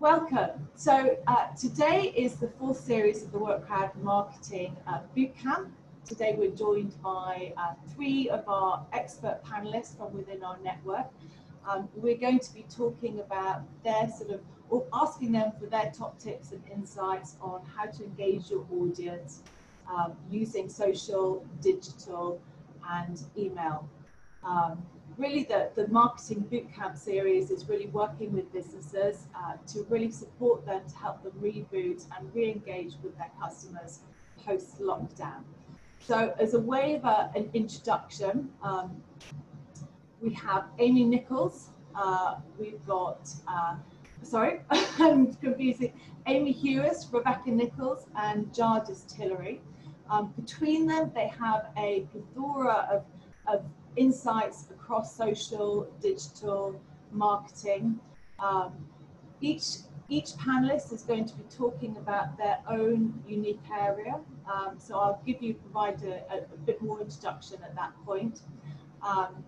Welcome. So uh, today is the fourth series of the Work Crowd Marketing uh, Bootcamp. Today we're joined by uh, three of our expert panelists from within our network. Um, we're going to be talking about their sort of, or asking them for their top tips and insights on how to engage your audience um, using social, digital, and email. Um, really the, the marketing bootcamp series is really working with businesses uh, to really support them to help them reboot and re-engage with their customers post lockdown. So as a way of a, an introduction, um, we have Amy Nichols, uh, we've got, uh, sorry, I'm confusing, Amy Hewis, Rebecca Nichols and Jadis Tillery. Um, between them, they have a plethora of, of insights across social, digital, marketing. Um, each, each panelist is going to be talking about their own unique area. Um, so I'll give you, provide a, a, bit more introduction at that point. Um,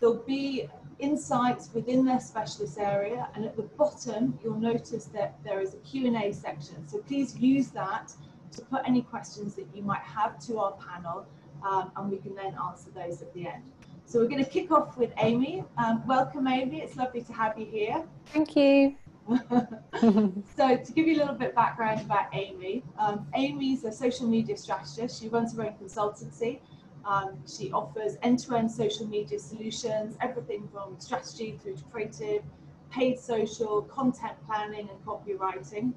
there'll be insights within their specialist area and at the bottom you'll notice that there is a Q&A section. So please use that to put any questions that you might have to our panel um, and we can then answer those at the end. So we're going to kick off with Amy. Um, welcome, Amy. It's lovely to have you here. Thank you. so to give you a little bit background about Amy, um, Amy's a social media strategist. She runs her own consultancy. Um, she offers end-to-end social media solutions, everything from strategy through to creative, paid social, content planning and copywriting.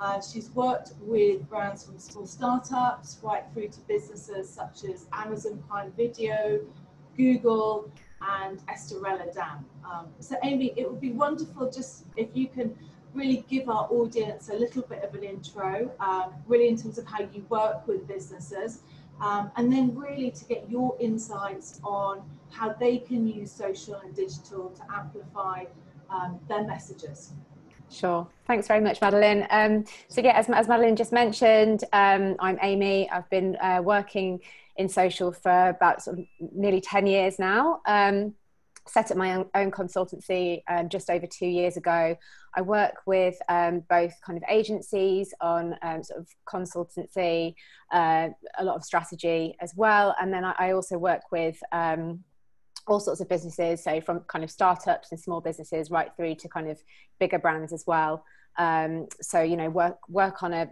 Uh, she's worked with brands from small startups right through to businesses such as Amazon Prime Video, Google, and Estrella Damm. Um, so, Amy, it would be wonderful just if you can really give our audience a little bit of an intro, um, really in terms of how you work with businesses, um, and then really to get your insights on how they can use social and digital to amplify um, their messages. Sure. Thanks very much, Madeleine. Um, so yeah, as, as, Madeleine just mentioned, um, I'm Amy. I've been uh, working in social for about sort of nearly 10 years now. Um, set up my own, own consultancy um, just over two years ago. I work with um, both kind of agencies on um, sort of consultancy, uh, a lot of strategy as well. And then I, I also work with all sorts of businesses, so from kind of startups and small businesses right through to kind of bigger brands as well. Um, so you know, work work on a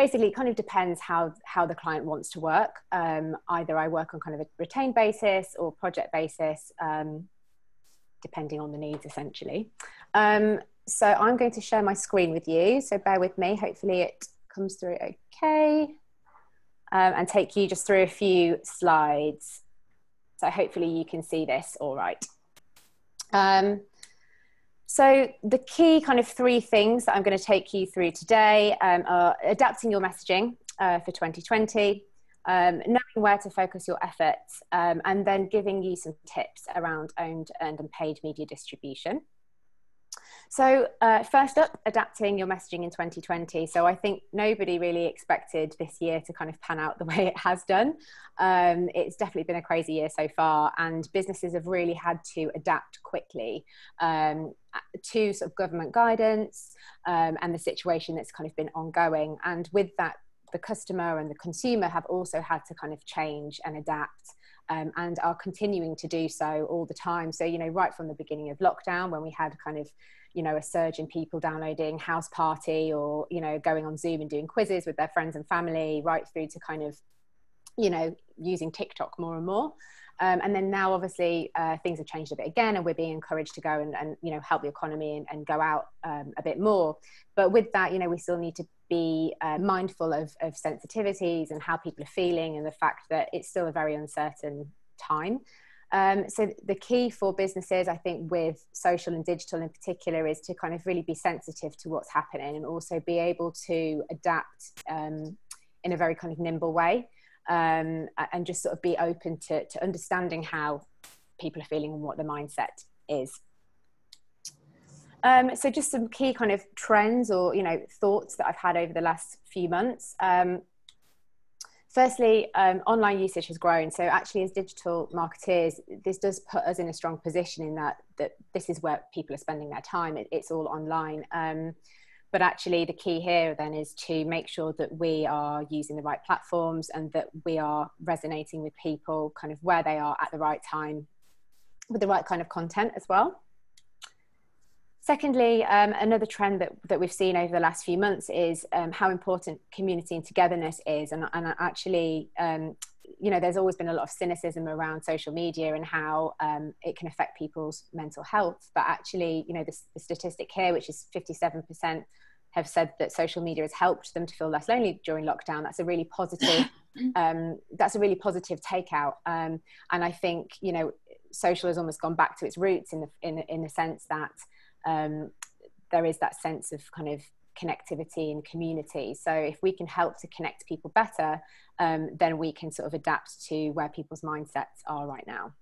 basically it kind of depends how how the client wants to work. Um, either I work on kind of a retained basis or project basis, um, depending on the needs essentially. Um, so I'm going to share my screen with you. So bear with me. Hopefully it comes through okay, um, and take you just through a few slides. So hopefully you can see this all right. Um, so the key kind of three things that I'm going to take you through today um, are adapting your messaging uh, for 2020, um, knowing where to focus your efforts, um, and then giving you some tips around owned, earned, and paid media distribution. So, uh, first up, adapting your messaging in 2020. So, I think nobody really expected this year to kind of pan out the way it has done. Um, it's definitely been a crazy year so far, and businesses have really had to adapt quickly um, to sort of government guidance um, and the situation that's kind of been ongoing. And with that, the customer and the consumer have also had to kind of change and adapt. Um, and are continuing to do so all the time. So, you know, right from the beginning of lockdown, when we had kind of you know a surge in people downloading Houseparty or you know going on zoom and doing quizzes with their friends and family right through to kind of you know using tiktok more and more. Um, and then now obviously uh, things have changed a bit again and we're being encouraged to go and, and you know help the economy and, and go out um, a bit more. But with that you know we still need to be uh, mindful of, of sensitivities and how people are feeling and the fact that it's still a very uncertain time um, so the key for businesses, I think, with social and digital in particular, is to kind of really be sensitive to what's happening and also be able to adapt um, in a very kind of nimble way um, and just sort of be open to, to understanding how people are feeling and what the mindset is. Um, so just some key kind of trends or you know thoughts that I've had over the last few months. Um, Firstly, um, online usage has grown. So actually, as digital marketeers, this does put us in a strong position in that that this is where people are spending their time. It, it's all online. Um, but actually, the key here then is to make sure that we are using the right platforms and that we are resonating with people kind of where they are at the right time with the right kind of content as well. Secondly, um, another trend that, that we've seen over the last few months is um, how important community and togetherness is. And, and actually, um, you know, there's always been a lot of cynicism around social media and how um, it can affect people's mental health. But actually, you know, the, the statistic here, which is 57% have said that social media has helped them to feel less lonely during lockdown. That's a really positive. um, that's a really positive takeout. Um, and I think you know, social has almost gone back to its roots in the in in the sense that um, there is that sense of kind of connectivity and community. So if we can help to connect people better, um, then we can sort of adapt to where people's mindsets are right now.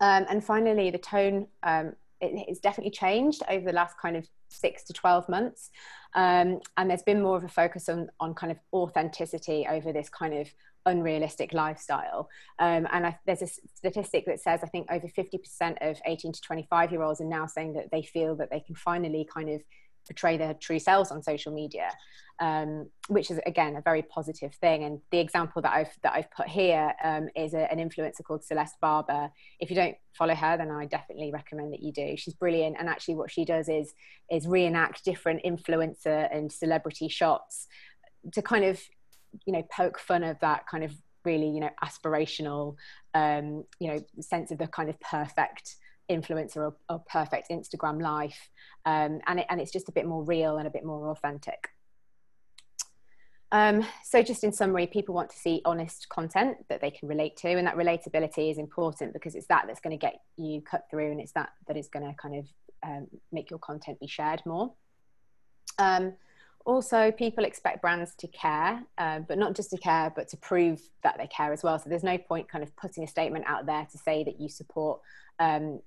Um, and finally, the tone um, it's definitely changed over the last kind of six to 12 months. Um, and there's been more of a focus on, on kind of authenticity over this kind of unrealistic lifestyle. Um, and I, there's a statistic that says I think over 50% of 18 to 25 year olds are now saying that they feel that they can finally kind of portray their true selves on social media, um, which is again a very positive thing. And the example that I've that I've put here um, is a, an influencer called Celeste Barber. If you don't follow her, then I definitely recommend that you do. She's brilliant, and actually what she does is is reenact different influencer and celebrity shots to kind of you know poke fun of that kind of really you know aspirational um, you know sense of the kind of perfect influencer or, or perfect Instagram life, um, and it, and it's just a bit more real and a bit more authentic. Um, so just in summary, people want to see honest content that they can relate to, and that relatability is important because it's that that's going to get you cut through, and it's that that is going to kind of um, make your content be shared more. Um, also, people expect brands to care, uh, but not just to care, but to prove that they care as well. So there's no point kind of putting a statement out there to say that you support um,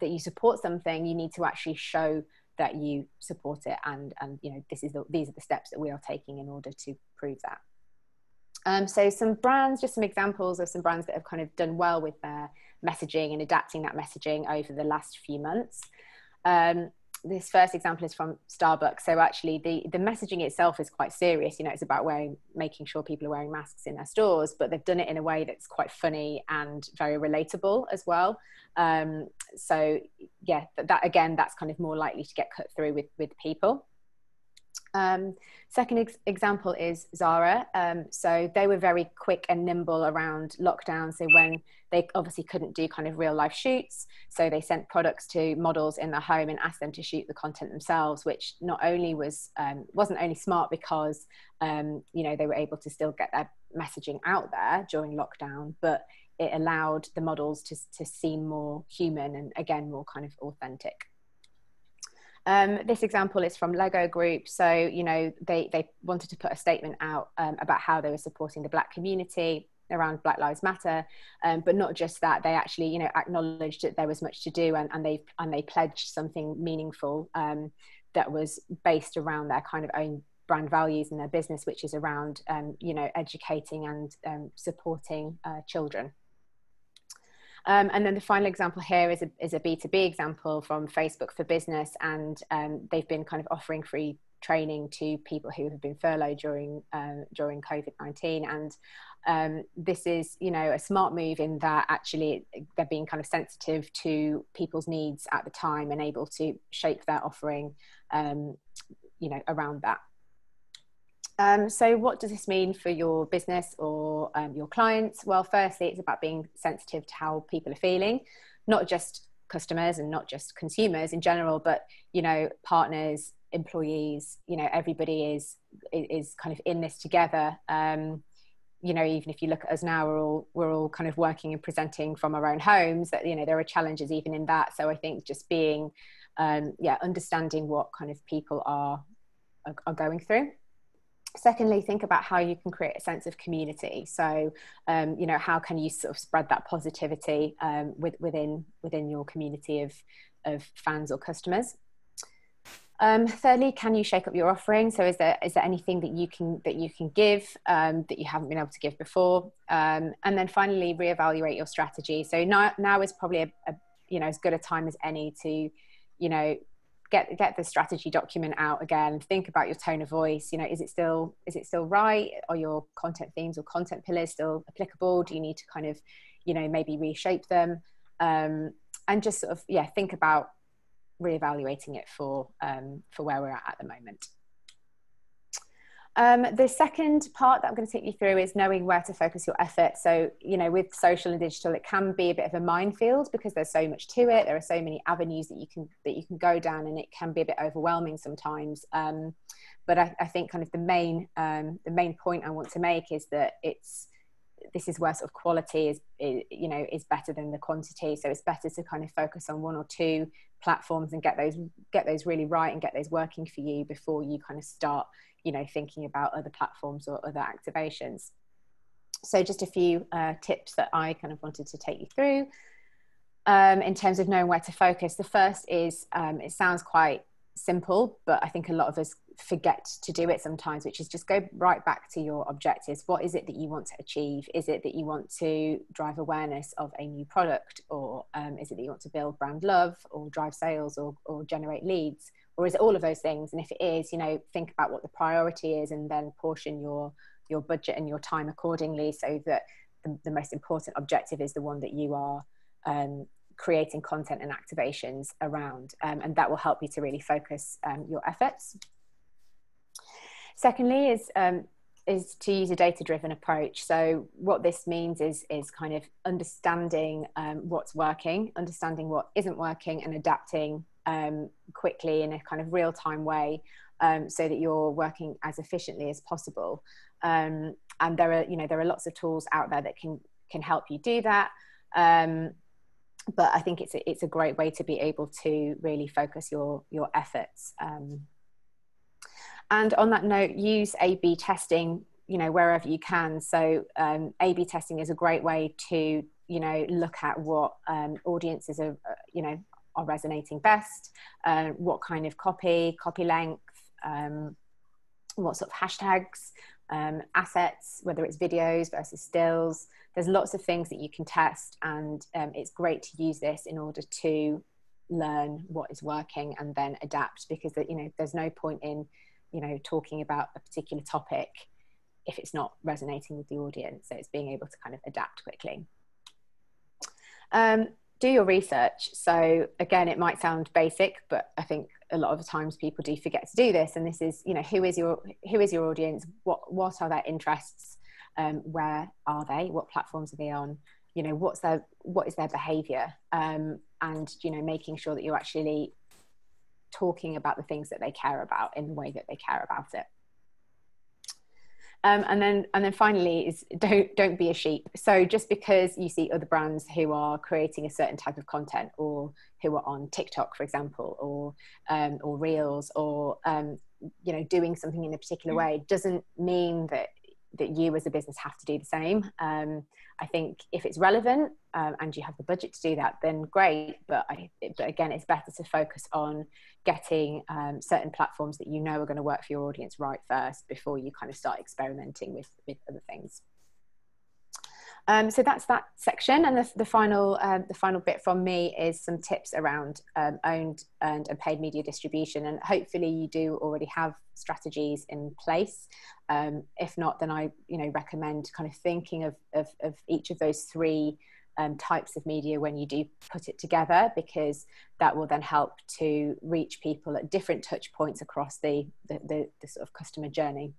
that you support something, you need to actually show that you support it and and you know this is the, these are the steps that we are taking in order to prove that. Um, so some brands just some examples of some brands that have kind of done well with their messaging and adapting that messaging over the last few months. Um, this first example is from Starbucks. So actually, the the messaging itself is quite serious. You know, it's about wearing, making sure people are wearing masks in their stores, but they've done it in a way that's quite funny and very relatable as well. Um, so yeah, that, that again, that's kind of more likely to get cut through with with people. Um, second ex- example is Zara. Um, so they were very quick and nimble around lockdown. So when they obviously couldn't do kind of real life shoots, so they sent products to models in their home and asked them to shoot the content themselves, which not only was um, wasn't only smart because um, you know they were able to still get their messaging out there during lockdown, but it allowed the models to to seem more human and again more kind of authentic. Um, this example is from Lego Group. So, you know, they, they wanted to put a statement out um, about how they were supporting the Black community around Black Lives Matter, um, but not just that. They actually, you know, acknowledged that there was much to do, and, and they and they pledged something meaningful um, that was based around their kind of own brand values and their business, which is around, um, you know, educating and um, supporting uh, children. Um, and then the final example here is a, is a B2B example from Facebook for Business. And um, they've been kind of offering free training to people who have been furloughed during, uh, during COVID-19. And um, this is, you know, a smart move in that actually they're being kind of sensitive to people's needs at the time and able to shape their offering, um, you know, around that. Um, so, what does this mean for your business or um, your clients? Well, firstly, it's about being sensitive to how people are feeling, not just customers and not just consumers in general, but you know, partners, employees. You know, everybody is is kind of in this together. Um, you know, even if you look at us now, we're all we're all kind of working and presenting from our own homes. That you know, there are challenges even in that. So, I think just being, um, yeah, understanding what kind of people are are, are going through secondly think about how you can create a sense of community so um, you know how can you sort of spread that positivity um, with, within within your community of of fans or customers Um, thirdly, can you shake up your offering? So, is there is there anything that you can that you can give um, that you haven't been able to give before? Um, and then finally, reevaluate your strategy. So now now is probably a, a you know as good a time as any to you know get get the strategy document out again think about your tone of voice you know is it still is it still right? Are your content themes or content pillars still applicable? Do you need to kind of you know maybe reshape them? Um, and just sort of yeah think about reevaluating it for um, for where we're at at the moment um, the second part that I'm going to take you through is knowing where to focus your effort. So, you know, with social and digital, it can be a bit of a minefield because there's so much to it. There are so many avenues that you can that you can go down, and it can be a bit overwhelming sometimes. Um, but I, I, think kind of the main um, the main point I want to make is that it's this is where sort of quality is, is, you know is better than the quantity. So it's better to kind of focus on one or two platforms and get those get those really right and get those working for you before you kind of start you know thinking about other platforms or other activations. So just a few uh, tips that i kind of wanted to take you through. Um, in terms of knowing where to focus the first is um, it sounds quite simple but i think a lot of us forget to do it sometimes which is just go right back to your objectives. What is it that you want to achieve? Is it that you want to drive awareness of a new product or um, is it that you want to build brand love or drive sales or, or generate leads? Or is it all of those things? And if it is you know think about what the priority is and then portion your your budget and your time accordingly so that the, the most important objective is the one that you are um, creating content and activations around. Um, and that will help you to really focus um, your efforts secondly is um, is to use a data driven approach so what this means is is kind of understanding um, what's working understanding what isn't working and adapting um, quickly in a kind of real time way um, so that you're working as efficiently as possible. Um, and there are, you know, there are lots of tools out there that can can help you do that. Um, but I think it's a, it's a great way to be able to really focus your your efforts. Um, and on that note, use A/B testing, you know, wherever you can. So um, A/B testing is a great way to you know look at what audiences are, uh, you know are resonating best, uh, what kind of copy, copy length, um, what sort of hashtags, um, assets, whether it's videos versus stills. There's lots of things that you can test, and um, it's great to use this in order to learn what is working and then adapt because you know there's no point in you know talking about a particular topic if it's not resonating with the audience so it's being able to kind of adapt quickly um, do your research. So again, it might sound basic, but I think a lot of times people do forget to do this. And this is, you know, who is your who is your audience? What what are their interests? Um, where are they? What platforms are they on? You know, what's their what is their behaviour? Um, and you know, making sure that you're actually talking about the things that they care about in the way that they care about it. Um, and then and then finally is don't don't be a sheep. So just because you see other brands who are creating a certain type of content or who are on TikTok, for example, or um, or Reels, or um, you know doing something in a particular mm. way, doesn't mean that that you as a business have to do the same. Um, I think if it's relevant um, and you have the budget to do that, then great. But I, but again, it's better to focus on getting um, certain platforms that you know are going to work for your audience right first before you kind of start experimenting with with other things. Um, so that's that section, and the, the final um, the final bit from me is some tips around um, owned, earned, and paid media distribution. And hopefully, you do already have strategies in place. Um, if not, then I you know recommend kind of thinking of of, of each of those three um, types of media when you do put it together, because that will then help to reach people at different touch points across the the, the, the sort of customer journey.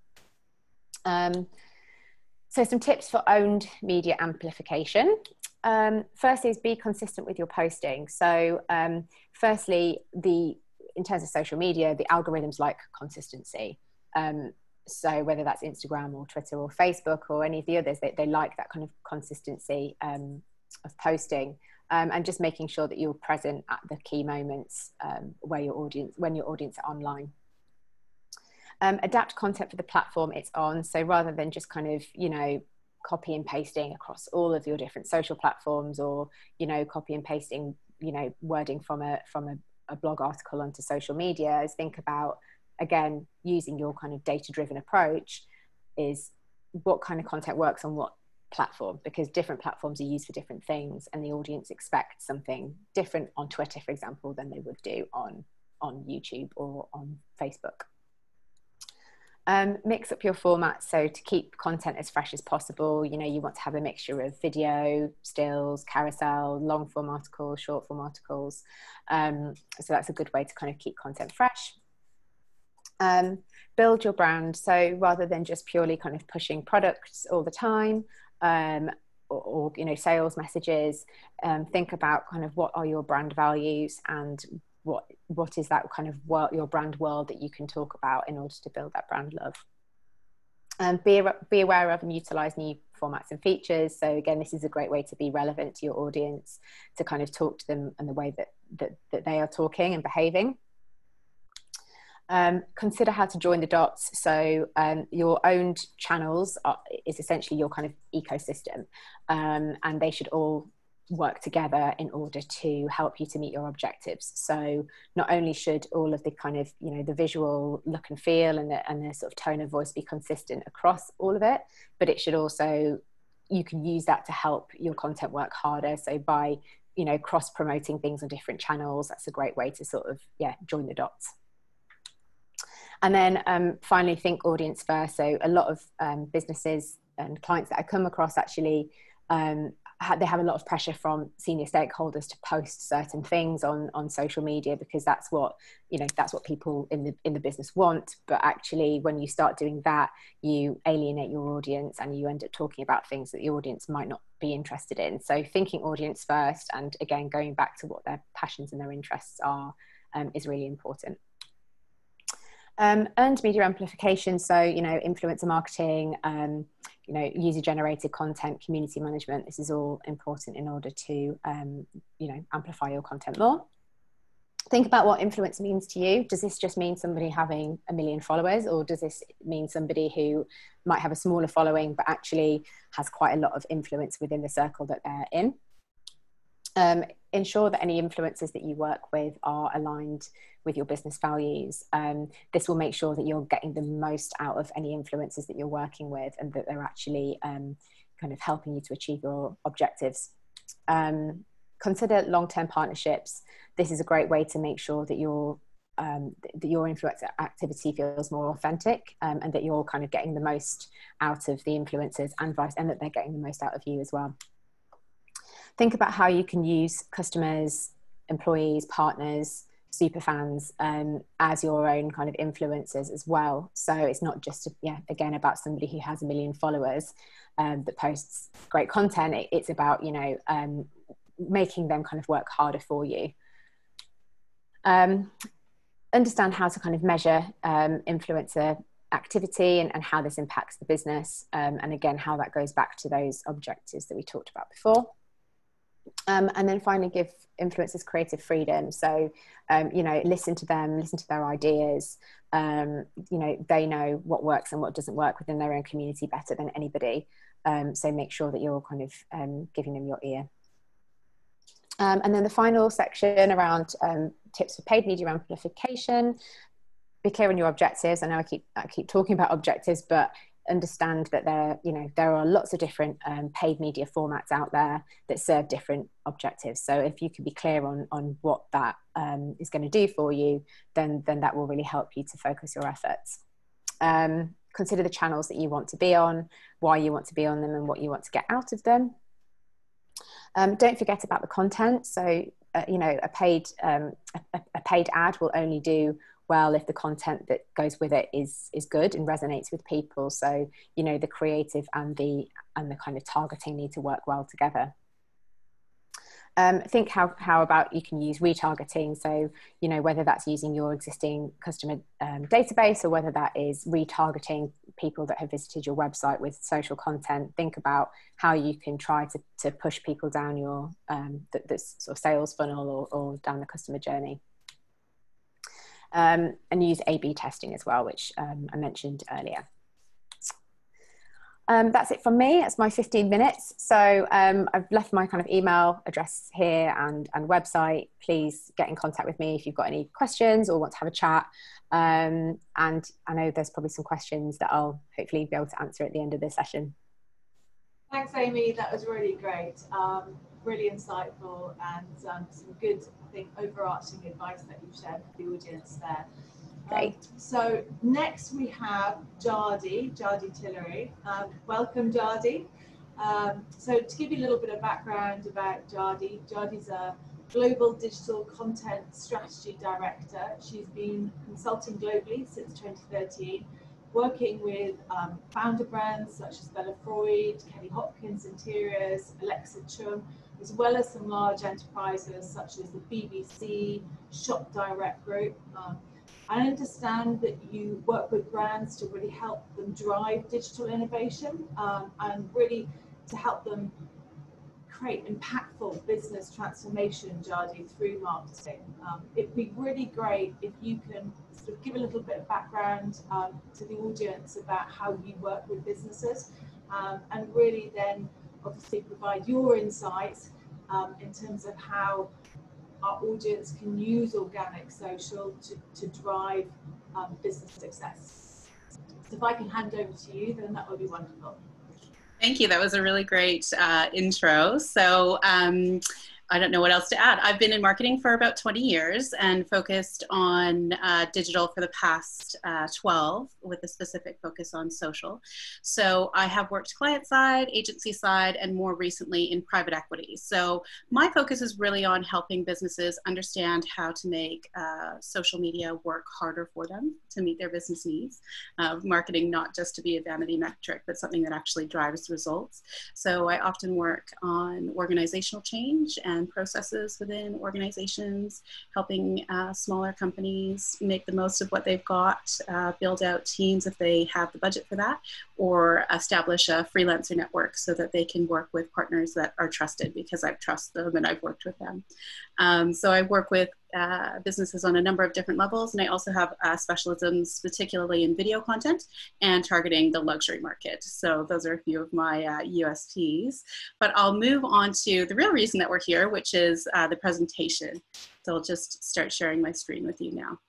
So, some tips for owned media amplification. Um, first is be consistent with your posting. So, um, firstly, the in terms of social media, the algorithms like consistency. Um, so, whether that's Instagram or Twitter or Facebook or any of the others, they, they like that kind of consistency um, of posting. Um, and just making sure that you're present at the key moments um, where your audience when your audience are online um, adapt content for the platform it's on. So rather than just kind of, you know, copy and pasting across all of your different social platforms or, you know, copy and pasting, you know, wording from a, from a, a blog article onto social media is think about again using your kind of data driven approach is what kind of content works on what platform because different platforms are used for different things and the audience expects something different on twitter for example than they would do on on youtube or on facebook um, mix up your format so to keep content as fresh as possible you know you want to have a mixture of video stills carousel long form articles short form articles. Um, so that's a good way to kind of keep content fresh. Um, build your brand. So rather than just purely kind of pushing products all the time um, or, or, you know sales messages um, think about kind of what are your brand values and what what is that kind of world, your brand world that you can talk about in order to build that brand love? And be, be aware of and utilize new formats and features. So again this is a great way to be relevant to your audience to kind of talk to them and the way that, that, that they are talking and behaving. Um, consider how to join the dots. So um, your owned channels are, is essentially your kind of ecosystem, um, and they should all work together in order to help you to meet your objectives. So not only should all of the kind of you know the visual look and feel and the, and the sort of tone of voice be consistent across all of it, but it should also you can use that to help your content work harder. So by you know cross promoting things on different channels, that's a great way to sort of yeah join the dots. And then um, finally, think audience first. So a lot of um, businesses and clients that I come across actually um, they have a lot of pressure from senior stakeholders to post certain things on on social media because that's what you know that's what people in the in the business want. But actually when you start doing that you alienate your audience and you end up talking about things that the audience might not be interested in. So thinking audience first and again going back to what their passions and their interests are um, is really important. Um, earned media amplification, so you know, influencer marketing, um, you know, user generated content, community management. This is all important in order to um, you know amplify your content more. Think about what influence means to you. Does this just mean somebody having a million followers, or does this mean somebody who might have a smaller following but actually has quite a lot of influence within the circle that they're in? Um, ensure that any influencers that you work with are aligned with your business values. Um, this will make sure that you're getting the most out of any influencers that you're working with and that they're actually um, kind of helping you to achieve your objectives. Um, consider long-term partnerships. This is a great way to make sure that your um, that your influencer activity feels more authentic um, and that you're kind of getting the most out of the influencers and vice and that they're getting the most out of you as well think about how you can use customers, employees, partners, super fans um, as your own kind of influencers as well. So it's not just, yeah, again, about somebody who has a million followers um, that posts great content. It, it's about, you know, um, making them kind of work harder for you. Um, understand how to kind of measure um, influencer activity and, and, how this impacts the business. Um, and again, how that goes back to those objectives that we talked about before. Um, and then finally give influencers creative freedom. So um, you know listen to them listen to their ideas. Um, you know they know what works and what doesn't work within their own community better than anybody. Um, so make sure that you're kind of um, giving them your ear. Um, and then the final section around tips for paid media amplification. Be clear on your objectives. I know i keep i keep talking about objectives but understand that there you know there are lots of different um, paid media formats out there that serve different objectives. So if you can be clear on on what that um, is going to do for you then then that will really help you to focus your efforts. Um, consider the channels that you want to be on why you want to be on them and what you want to get out of them. Um, don't forget about the content. So uh, you know a paid um, a, a paid ad will only do well if the content that goes with it is is good and resonates with people. So you know the creative and the and the kind of targeting need to work well together. Um, think how, how about you can use retargeting. So you know whether that's using your existing customer um, database or whether that is retargeting people that have visited your website with social content think about how you can try to, to push people down your um, this sort of sales funnel or, or down the customer journey um, and use A B testing as well, which um, I mentioned earlier. um, that's it from me. It's my 15 minutes. So um, I've left my kind of email address here and, and website. Please get in contact with me if you've got any questions or want to have a chat. Um, and I know there's probably some questions that I'll hopefully be able to answer at the end of this session. Thanks, Amy. That was really great. Um, really insightful and um, some good, I think, overarching advice that you've shared with the audience there. Great. Um, so next we have Jadis, Jadis Tillery. Um, welcome, Jadis. Um, so to give you a little bit of background about Jadis, Jadis's a global digital content strategy director. She's been consulting globally since 2013, working with um, founder brands such as Bella Freud, Kelly Hoppen Interiors, Alexa Chung, as well as some large enterprises such as the BBC, Shop Direct Group. Um, I understand that you work with brands to really help them drive digital innovation um, and really to help them create impactful business transformation, Jadis, through marketing. Um, it'd be really great if you can sort of give a little bit of background um, to the audience about how you work with businesses um, and really then obviously provide your insights um, in terms of how our audience can use organic social to, to drive um, business success. So if I can hand over to you, then that would be wonderful. Thank you. That was a really great uh, intro. So um, I don't know what else to add. I've been in marketing for about 20 years and focused on uh, digital for the past uh, 12 with a specific focus on social. So I have worked client side, agency side, and more recently in private equity. So my focus is really on helping businesses understand how to make uh, social media work harder for them to meet their business needs. Uh, marketing not just to be a vanity metric, but something that actually drives results. So I often work on organizational change and and processes within organizations, helping uh, smaller companies make the most of what they've got, uh, build out teams if they have the budget for that, or establish a freelancer network so that they can work with partners that are trusted because I trust them and I've worked with them. Um, so I work with uh, businesses on a number of different levels, and I also have uh, specialisms, particularly in video content and targeting the luxury market. So those are a few of my uh, USPs. But I'll move on to the real reason that we're here, which is uh, the presentation. So I'll just start sharing my screen with you now.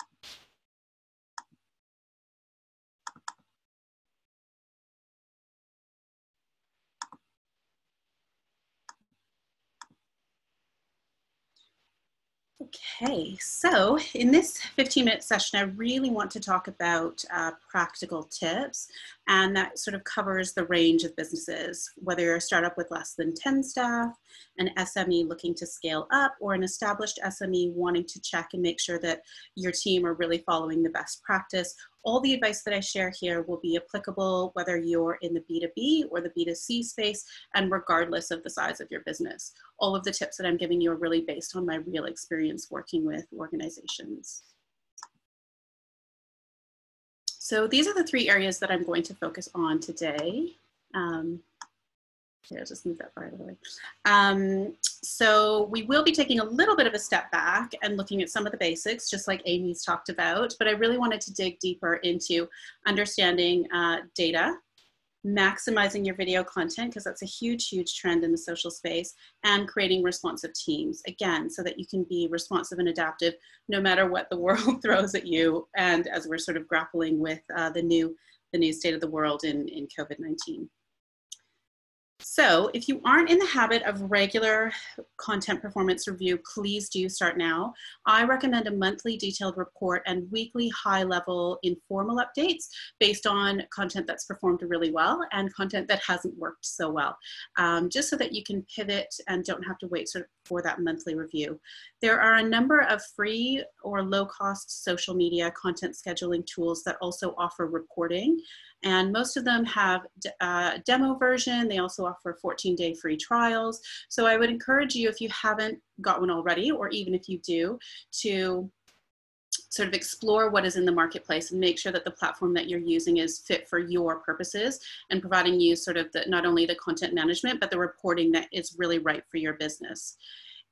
Okay, so in this 15 minute session, I really want to talk about uh, practical tips, and that sort of covers the range of businesses, whether you're a startup with less than 10 staff, an SME looking to scale up, or an established SME wanting to check and make sure that your team are really following the best practice, all the advice that I share here will be applicable whether you're in the B2B or the B2C space and regardless of the size of your business. All of the tips that I'm giving you are really based on my real experience working with organizations. So these are the three areas that I'm going to focus on today. Um, I'll just move that of the way. Um, so we will be taking a little bit of a step back and looking at some of the basics, just like Amy's talked about, but I really wanted to dig deeper into understanding uh, data, maximizing your video content, because that's a huge, huge trend in the social space, and creating responsive teams, again, so that you can be responsive and adaptive no matter what the world throws at you, and as we're sort of grappling with uh, the new the new state of the world in, in COVID-19. So if you aren't in the habit of regular content performance review, please do start now. I recommend a monthly detailed report and weekly high level informal updates based on content that's performed really well and content that hasn't worked so well, um, just so that you can pivot and don't have to wait for that monthly review. There are a number of free or low cost social media content scheduling tools that also offer reporting and most of them have a uh, demo version. They also offer 14 day free trials. So I would encourage you, if you haven't got one already, or even if you do, to sort of explore what is in the marketplace and make sure that the platform that you're using is fit for your purposes and providing you sort of the, not only the content management, but the reporting that is really right for your business.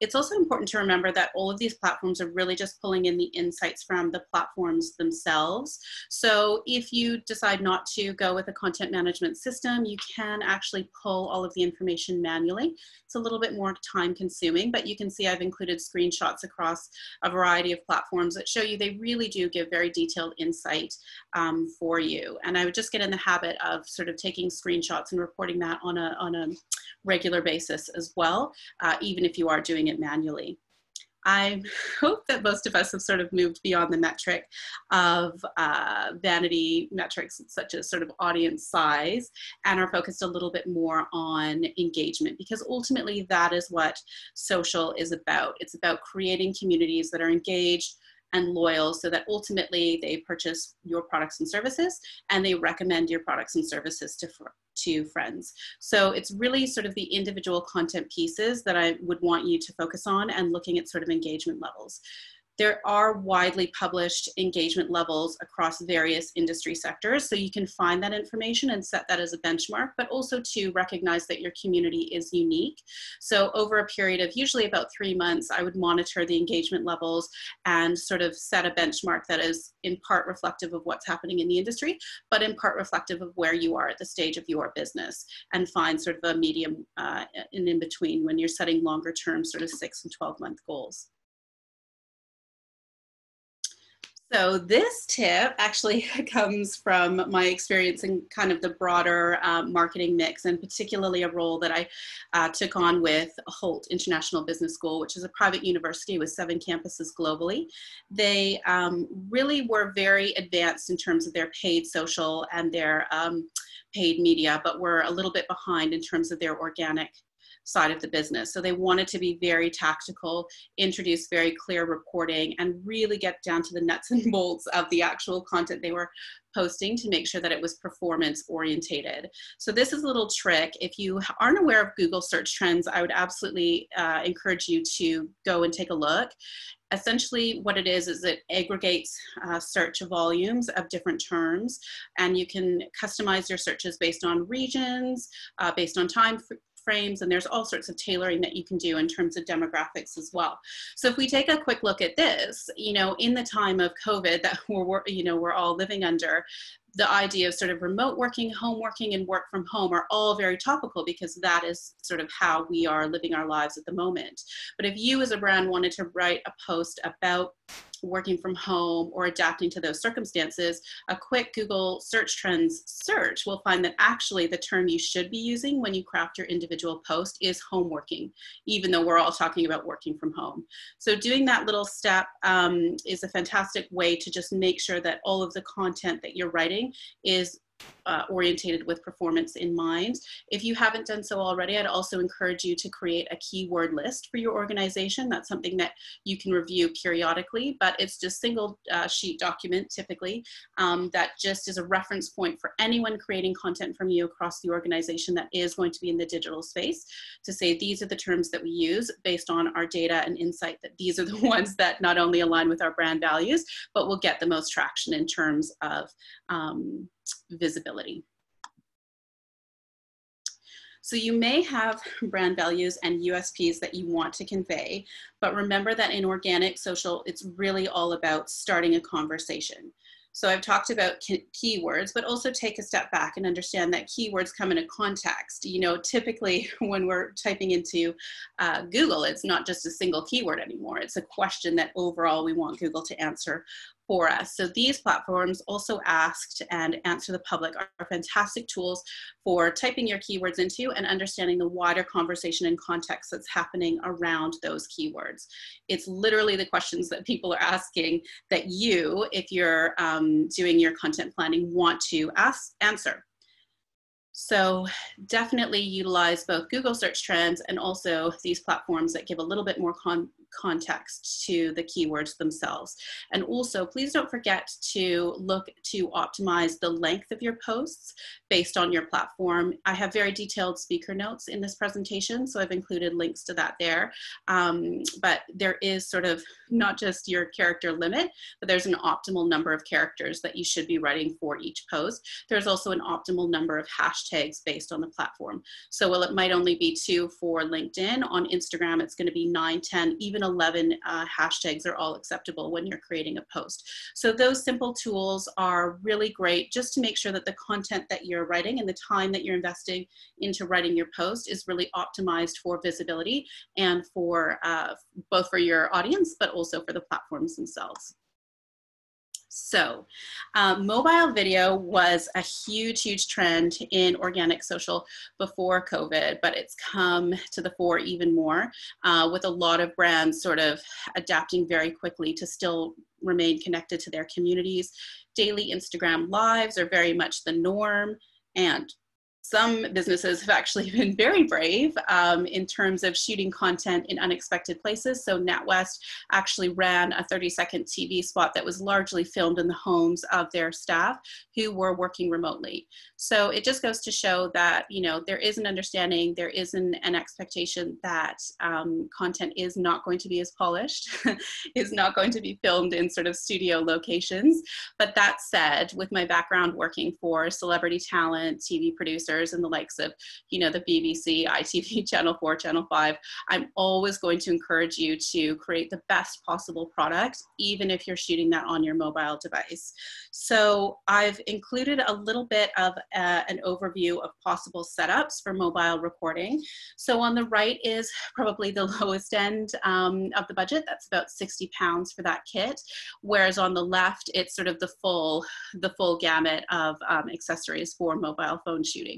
It's also important to remember that all of these platforms are really just pulling in the insights from the platforms themselves. So if you decide not to go with a content management system, you can actually pull all of the information manually. It's a little bit more time consuming, but you can see I've included screenshots across a variety of platforms that show you they really do give very detailed insight um, for you. And I would just get in the habit of sort of taking screenshots and reporting that on a, on a regular basis as well, uh, even if you are doing it manually. I hope that most of us have sort of moved beyond the metric of uh, vanity metrics, such as sort of audience size, and are focused a little bit more on engagement because ultimately that is what social is about. It's about creating communities that are engaged, and loyal so that ultimately they purchase your products and services and they recommend your products and services to, to friends. So it's really sort of the individual content pieces that I would want you to focus on and looking at sort of engagement levels there are widely published engagement levels across various industry sectors. So you can find that information and set that as a benchmark, but also to recognize that your community is unique. So over a period of usually about three months, I would monitor the engagement levels and sort of set a benchmark that is in part reflective of what's happening in the industry, but in part reflective of where you are at the stage of your business and find sort of a medium uh, in, in between when you're setting longer term sort of six and 12 month goals. So this tip actually comes from my experience in kind of the broader um, marketing mix and particularly a role that I uh, took on with Hult International Business School, which is a private university with seven campuses globally. They um, really were very advanced in terms of their paid social and their um, paid media, but were a little bit behind in terms of their organic side of the business. So they wanted to be very tactical, introduce very clear reporting, and really get down to the nuts and bolts of the actual content they were posting to make sure that it was performance orientated. So this is a little trick. If you aren't aware of Google search trends, I would absolutely uh, encourage you to go and take a look. Essentially what it is, is it aggregates uh, search volumes of different terms and you can customize your searches based on regions, uh, based on time frames, and there's all sorts of tailoring that you can do in terms of demographics as well. So if we take a quick look at this, you know, in the time of COVID that we're, you know, we're all living under, the idea of sort of remote working, home working, and work from home are all very topical because that is sort of how we are living our lives at the moment. But if you as a brand wanted to write a post about working from home or adapting to those circumstances, a quick Google search trends search will find that actually the term you should be using when you craft your individual post is home working, even though we're all talking about working from home. So doing that little step um, is a fantastic way to just make sure that all of the content that you're writing is uh, orientated with performance in mind. If you haven't done so already, I'd also encourage you to create a keyword list for your organization. That's something that you can review periodically, but it's just single uh, sheet document typically um, that just is a reference point for anyone creating content from you across the organization that is going to be in the digital space to say these are the terms that we use based on our data and insight that these are the ones that not only align with our brand values, but will get the most traction in terms of um, visibility. So you may have brand values and USPs that you want to convey, but remember that in organic social, it's really all about starting a conversation. So I've talked about keywords, but also take a step back and understand that keywords come in a context. You know, typically when we're typing into uh, Google, it's not just a single keyword anymore. It's a question that overall we want Google to answer for us. So these platforms AlsoAsked and AnswerThePublic are fantastic tools for typing your keywords into and understanding the wider conversation and context that's happening around those keywords. It's literally the questions that people are asking that you, if you're um, doing your content planning, want to ask, answer. So definitely utilize both Google search trends and also these platforms that give a little bit more con context to the keywords themselves. And also, please don't forget to look to optimize the length of your posts based on your platform. I have very detailed speaker notes in this presentation, so I've included links to that there. Um, but there is sort of not just your character limit, but there's an optimal number of characters that you should be writing for each post. There's also an optimal number of hashtags based on the platform. So while it might only be two for LinkedIn, on Instagram it's going to be 9, 10, even 11 uh, hashtags are all acceptable when you're creating a post. So those simple tools are really great just to make sure that the content that you're writing and the time that you're investing into writing your post is really optimized for visibility and for uh, both for your audience, but also for the platforms themselves. So, um, mobile video was a huge, huge trend in organic social before COVID, but it's come to the fore even more uh, with a lot of brands sort of adapting very quickly to still remain connected to their communities. Daily Instagram lives are very much the norm, and some businesses have actually been very brave um, in terms of shooting content in unexpected places. So NatWest actually ran a 30 second TV spot that was largely filmed in the homes of their staff who were working remotely. So it just goes to show that, you know, there is an understanding, there is an, an expectation that um, content is not going to be as polished, is not going to be filmed in sort of studio locations. But that said, with my background working for celebrity talent, TV producers, and the likes of, you know, the BBC, ITV, Channel 4, Channel 5, I'm always going to encourage you to create the best possible product, even if you're shooting that on your mobile device. So I've included a little bit of uh, an overview of possible setups for mobile recording. So on the right is probably the lowest end um, of the budget. That's about 60 pounds for that kit. Whereas on the left, it's sort of the full, the full gamut of um, accessories for mobile phone shooting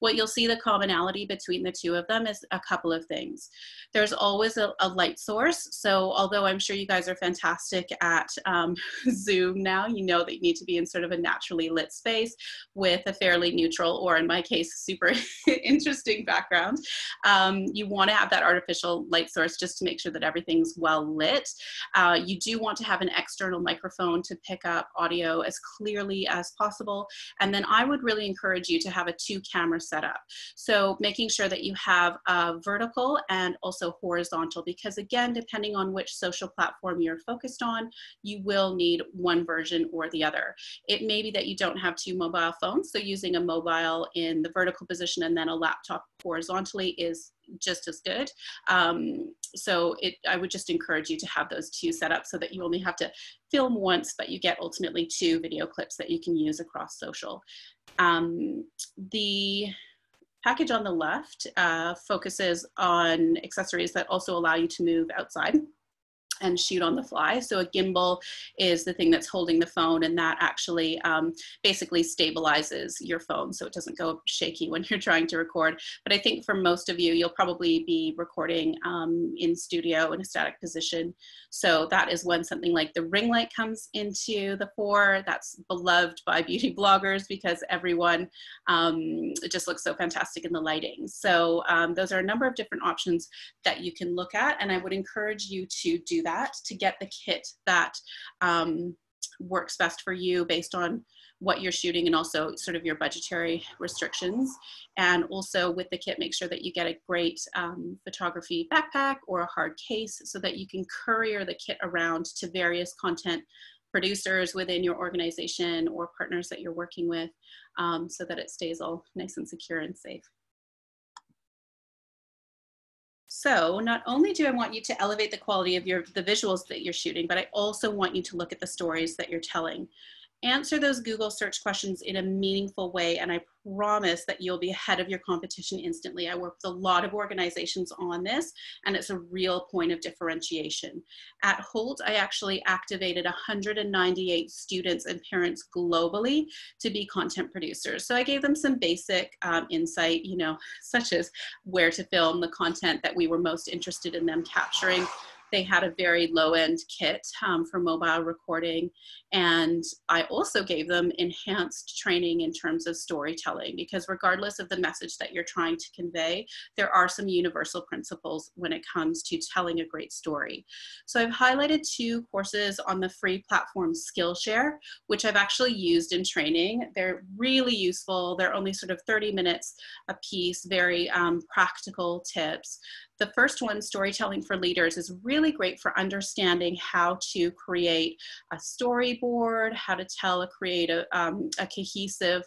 what you'll see the commonality between the two of them is a couple of things. There's always a, a light source. So although I'm sure you guys are fantastic at um, Zoom now, you know that you need to be in sort of a naturally lit space with a fairly neutral, or in my case, super interesting background. Um, you want to have that artificial light source just to make sure that everything's well lit. Uh, you do want to have an external microphone to pick up audio as clearly as possible. And then I would really encourage you to have a two camera setup. So making sure that you have a vertical and also horizontal, because again, depending on which social platform you're focused on, you will need one version or the other. It may be that you don't have two mobile phones, so using a mobile in the vertical position and then a laptop horizontally is just as good. Um, so it, I would just encourage you to have those two set up so that you only have to film once, but you get ultimately two video clips that you can use across social. Um, the package on the left uh, focuses on accessories that also allow you to move outside and shoot on the fly. So a gimbal is the thing that's holding the phone and that actually um, basically stabilizes your phone so it doesn't go shaky when you're trying to record. But I think for most of you, you'll probably be recording um, in studio in a static position. So that is when something like the ring light comes into the fore. That's beloved by beauty bloggers because everyone um, just looks so fantastic in the lighting. So um, those are a number of different options that you can look at and I would encourage you to do that that to get the kit that um, works best for you based on what you're shooting and also sort of your budgetary restrictions. And also with the kit, make sure that you get a great um, photography backpack or a hard case so that you can courier the kit around to various content producers within your organization or partners that you're working with um, so that it stays all nice and secure and safe. So not only do I want you to elevate the quality of your the visuals that you're shooting, but I also want you to look at the stories that you're telling answer those Google search questions in a meaningful way, and I promise that you'll be ahead of your competition instantly. I work with a lot of organizations on this, and it's a real point of differentiation. At Hult, I actually activated 198 students and parents globally to be content producers. So I gave them some basic um, insight, you know, such as where to film the content that we were most interested in them capturing they had a very low end kit um, for mobile recording. And I also gave them enhanced training in terms of storytelling because, regardless of the message that you're trying to convey, there are some universal principles when it comes to telling a great story. So, I've highlighted two courses on the free platform Skillshare, which I've actually used in training. They're really useful, they're only sort of 30 minutes a piece, very um, practical tips. The first one, Storytelling for Leaders, is really great for understanding how to create a storyboard, how to tell a create a, um, a cohesive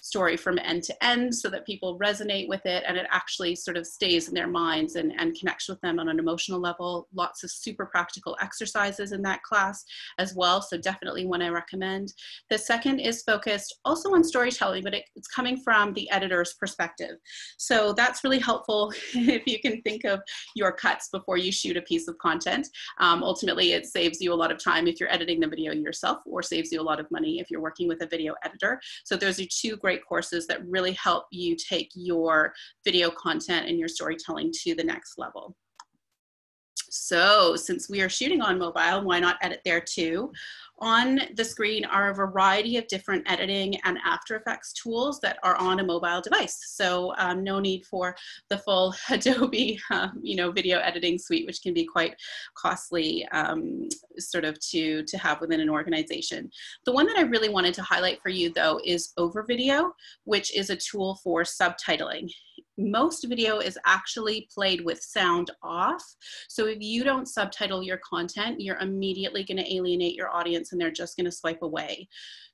story from end to end so that people resonate with it and it actually sort of stays in their minds and, and connects with them on an emotional level. Lots of super practical exercises in that class as well. So definitely one I recommend. The second is focused also on storytelling, but it, it's coming from the editor's perspective. So that's really helpful if you can think of your cuts before you shoot a piece of content. Um, ultimately, it saves you a lot of time if you're editing the video yourself or saves you a lot of money if you're working with a video editor. So those are two great great courses that really help you take your video content and your storytelling to the next level. So since we are shooting on mobile, why not edit there too? On the screen are a variety of different editing and After Effects tools that are on a mobile device. So um, no need for the full Adobe, um, you know, video editing suite, which can be quite costly um, sort of to, to have within an organization. The one that I really wanted to highlight for you though is Overvideo, which is a tool for subtitling most video is actually played with sound off. So if you don't subtitle your content, you're immediately going to alienate your audience and they're just going to swipe away.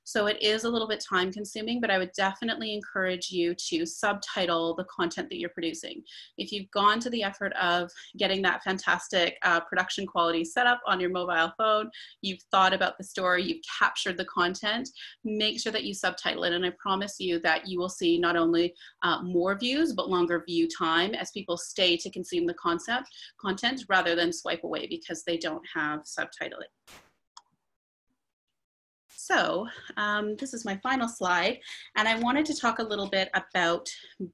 So it is a little bit time consuming, but I would definitely encourage you to subtitle the content that you're producing. If you've gone to the effort of getting that fantastic uh, production quality set up on your mobile phone, you've thought about the story, you've captured the content, make sure that you subtitle it. And I promise you that you will see not only uh, more views, but longer view time as people stay to consume the concept content rather than swipe away because they don't have subtitling. So um, this is my final slide, and I wanted to talk a little bit about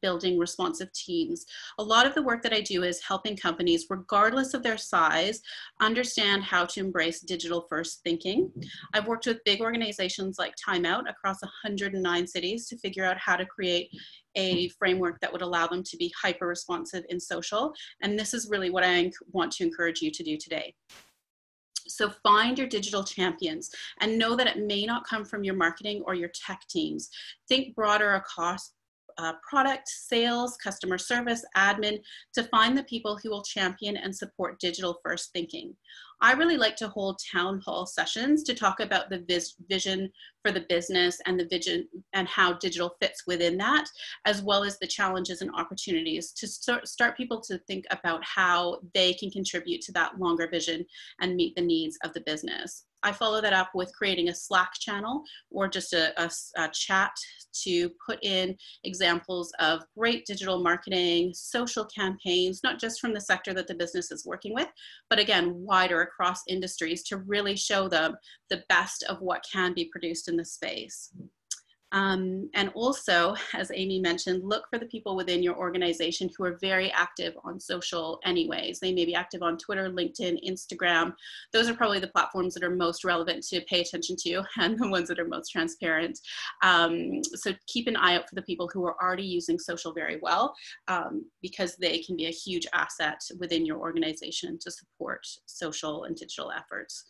building responsive teams. A lot of the work that I do is helping companies, regardless of their size, understand how to embrace digital first thinking. I've worked with big organizations like Time Out across 109 cities to figure out how to create a framework that would allow them to be hyper responsive in social. And this is really what I want to encourage you to do today. So find your digital champions and know that it may not come from your marketing or your tech teams. Think broader across uh, product, sales, customer service, admin, to find the people who will champion and support digital first thinking. I really like to hold town hall sessions to talk about the vis vision for the business and the vision and how digital fits within that, as well as the challenges and opportunities to start, start people to think about how they can contribute to that longer vision and meet the needs of the business. I follow that up with creating a Slack channel or just a, a, a, chat to put in examples of great digital marketing, social campaigns, not just from the sector that the business is working with, but again, wider across industries to really show them the best of what can be produced in the space. Um, and also, as Amy mentioned, look for the people within your organization who are very active on social anyways. They may be active on Twitter, LinkedIn, Instagram. Those are probably the platforms that are most relevant to pay attention to and the ones that are most transparent. Um, so keep an eye out for the people who are already using social very well um, because they can be a huge asset within your organization to support social and digital efforts.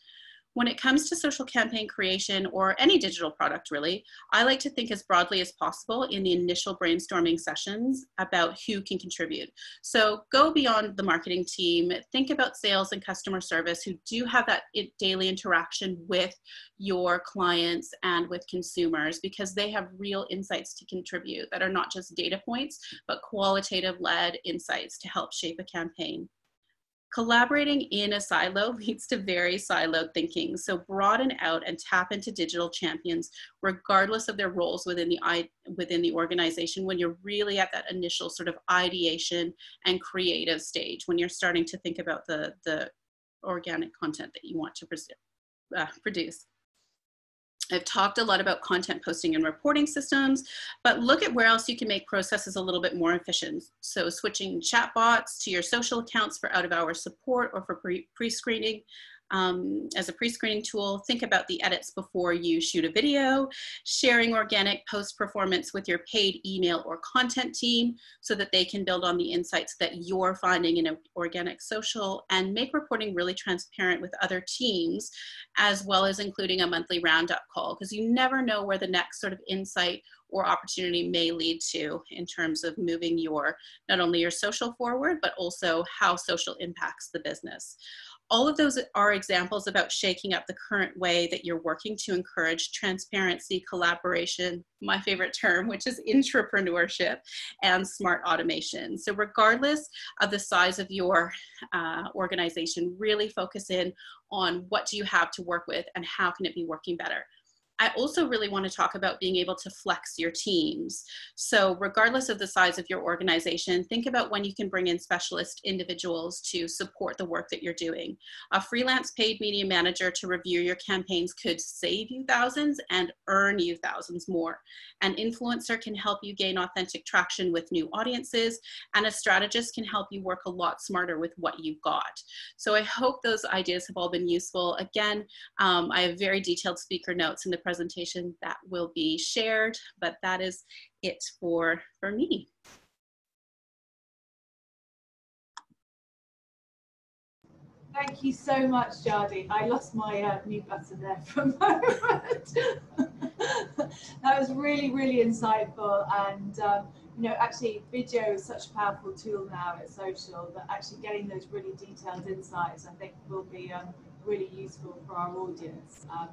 When it comes to social campaign creation or any digital product really, I like to think as broadly as possible in the initial brainstorming sessions about who can contribute. So go beyond the marketing team, think about sales and customer service who do have that daily interaction with your clients and with consumers because they have real insights to contribute that are not just data points, but qualitative led insights to help shape a campaign. Collaborating in a silo leads to very siloed thinking. So broaden out and tap into digital champions, regardless of their roles within the, within the organization when you're really at that initial sort of ideation and creative stage, when you're starting to think about the, the organic content that you want to uh, produce. I've talked a lot about content posting and reporting systems, but look at where else you can make processes a little bit more efficient. So switching chatbots to your social accounts for out of hour support or for pre-screening, um, as a pre-screening tool, think about the edits before you shoot a video, sharing organic post performance with your paid email or content team so that they can build on the insights that you're finding in organic social and make reporting really transparent with other teams, as well as including a monthly roundup call, because you never know where the next sort of insight or opportunity may lead to in terms of moving your not only your social forward but also how social impacts the business all of those are examples about shaking up the current way that you're working to encourage transparency, collaboration, my favorite term, which is intrapreneurship, and smart automation. So regardless of the size of your uh, organization, really focus in on what do you have to work with and how can it be working better. I also really want to talk about being able to flex your teams. So regardless of the size of your organization, think about when you can bring in specialist individuals to support the work that you're doing. A freelance paid media manager to review your campaigns could save you thousands and earn you thousands more. An influencer can help you gain authentic traction with new audiences, and a strategist can help you work a lot smarter with what you've got. So I hope those ideas have all been useful. Again, um, I have very detailed speaker notes in the presentation presentation that will be shared, but that is it for, for me. Thank you so much, Jadi. I lost my uh, mute button there for a moment. that was really, really insightful. And, um, you know, actually, video is such a powerful tool now at social that actually getting those really detailed insights, I think, will be um, really useful for our audience. Um,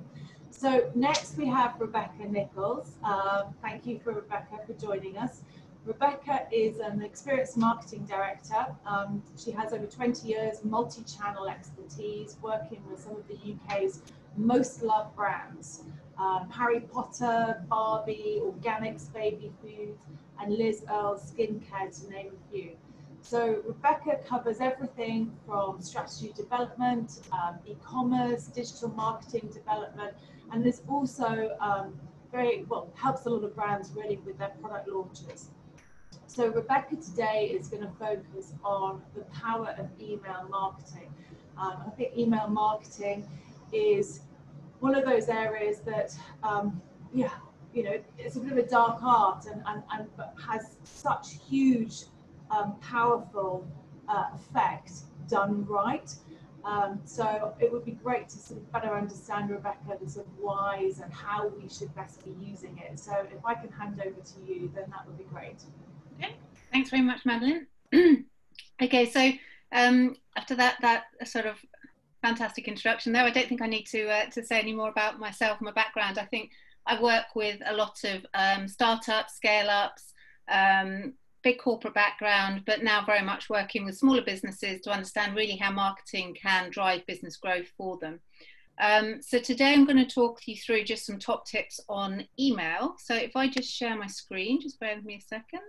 so next we have Rebecca Nichols. Um, thank you for Rebecca for joining us. Rebecca is an experienced marketing director. Um, she has over 20 years multi-channel expertise working with some of the UK's most loved brands. Um, Harry Potter, Barbie, Organix Baby Food, and Liz Earle Skincare, to name a few. So Rebecca covers everything from strategy development, um, e-commerce, digital marketing development, and there's also um, very, well, helps a lot of brands really with their product launches. So Rebecca today is going to focus on the power of email marketing. Um, I think email marketing is one of those areas that, um, yeah, you know, it's a bit of a dark art and, and, and has such huge um, powerful uh, effect done right. Um, so it would be great to sort of better understand, Rebecca, the sort of whys and how we should best be using it. So if I can hand over to you, then that would be great. Okay, thanks very much, Madeleine. okay, so um, after that, that sort of fantastic introduction there, I don't think I need to uh, to say any more about myself, my background. I think I work with a lot of um, startups, scale ups, um, big corporate background, but now very much working with smaller businesses to understand really how marketing can drive business growth for them. Um, so today I'm going to talk you through just some top tips on email. So if I just share my screen, just bear with me a second.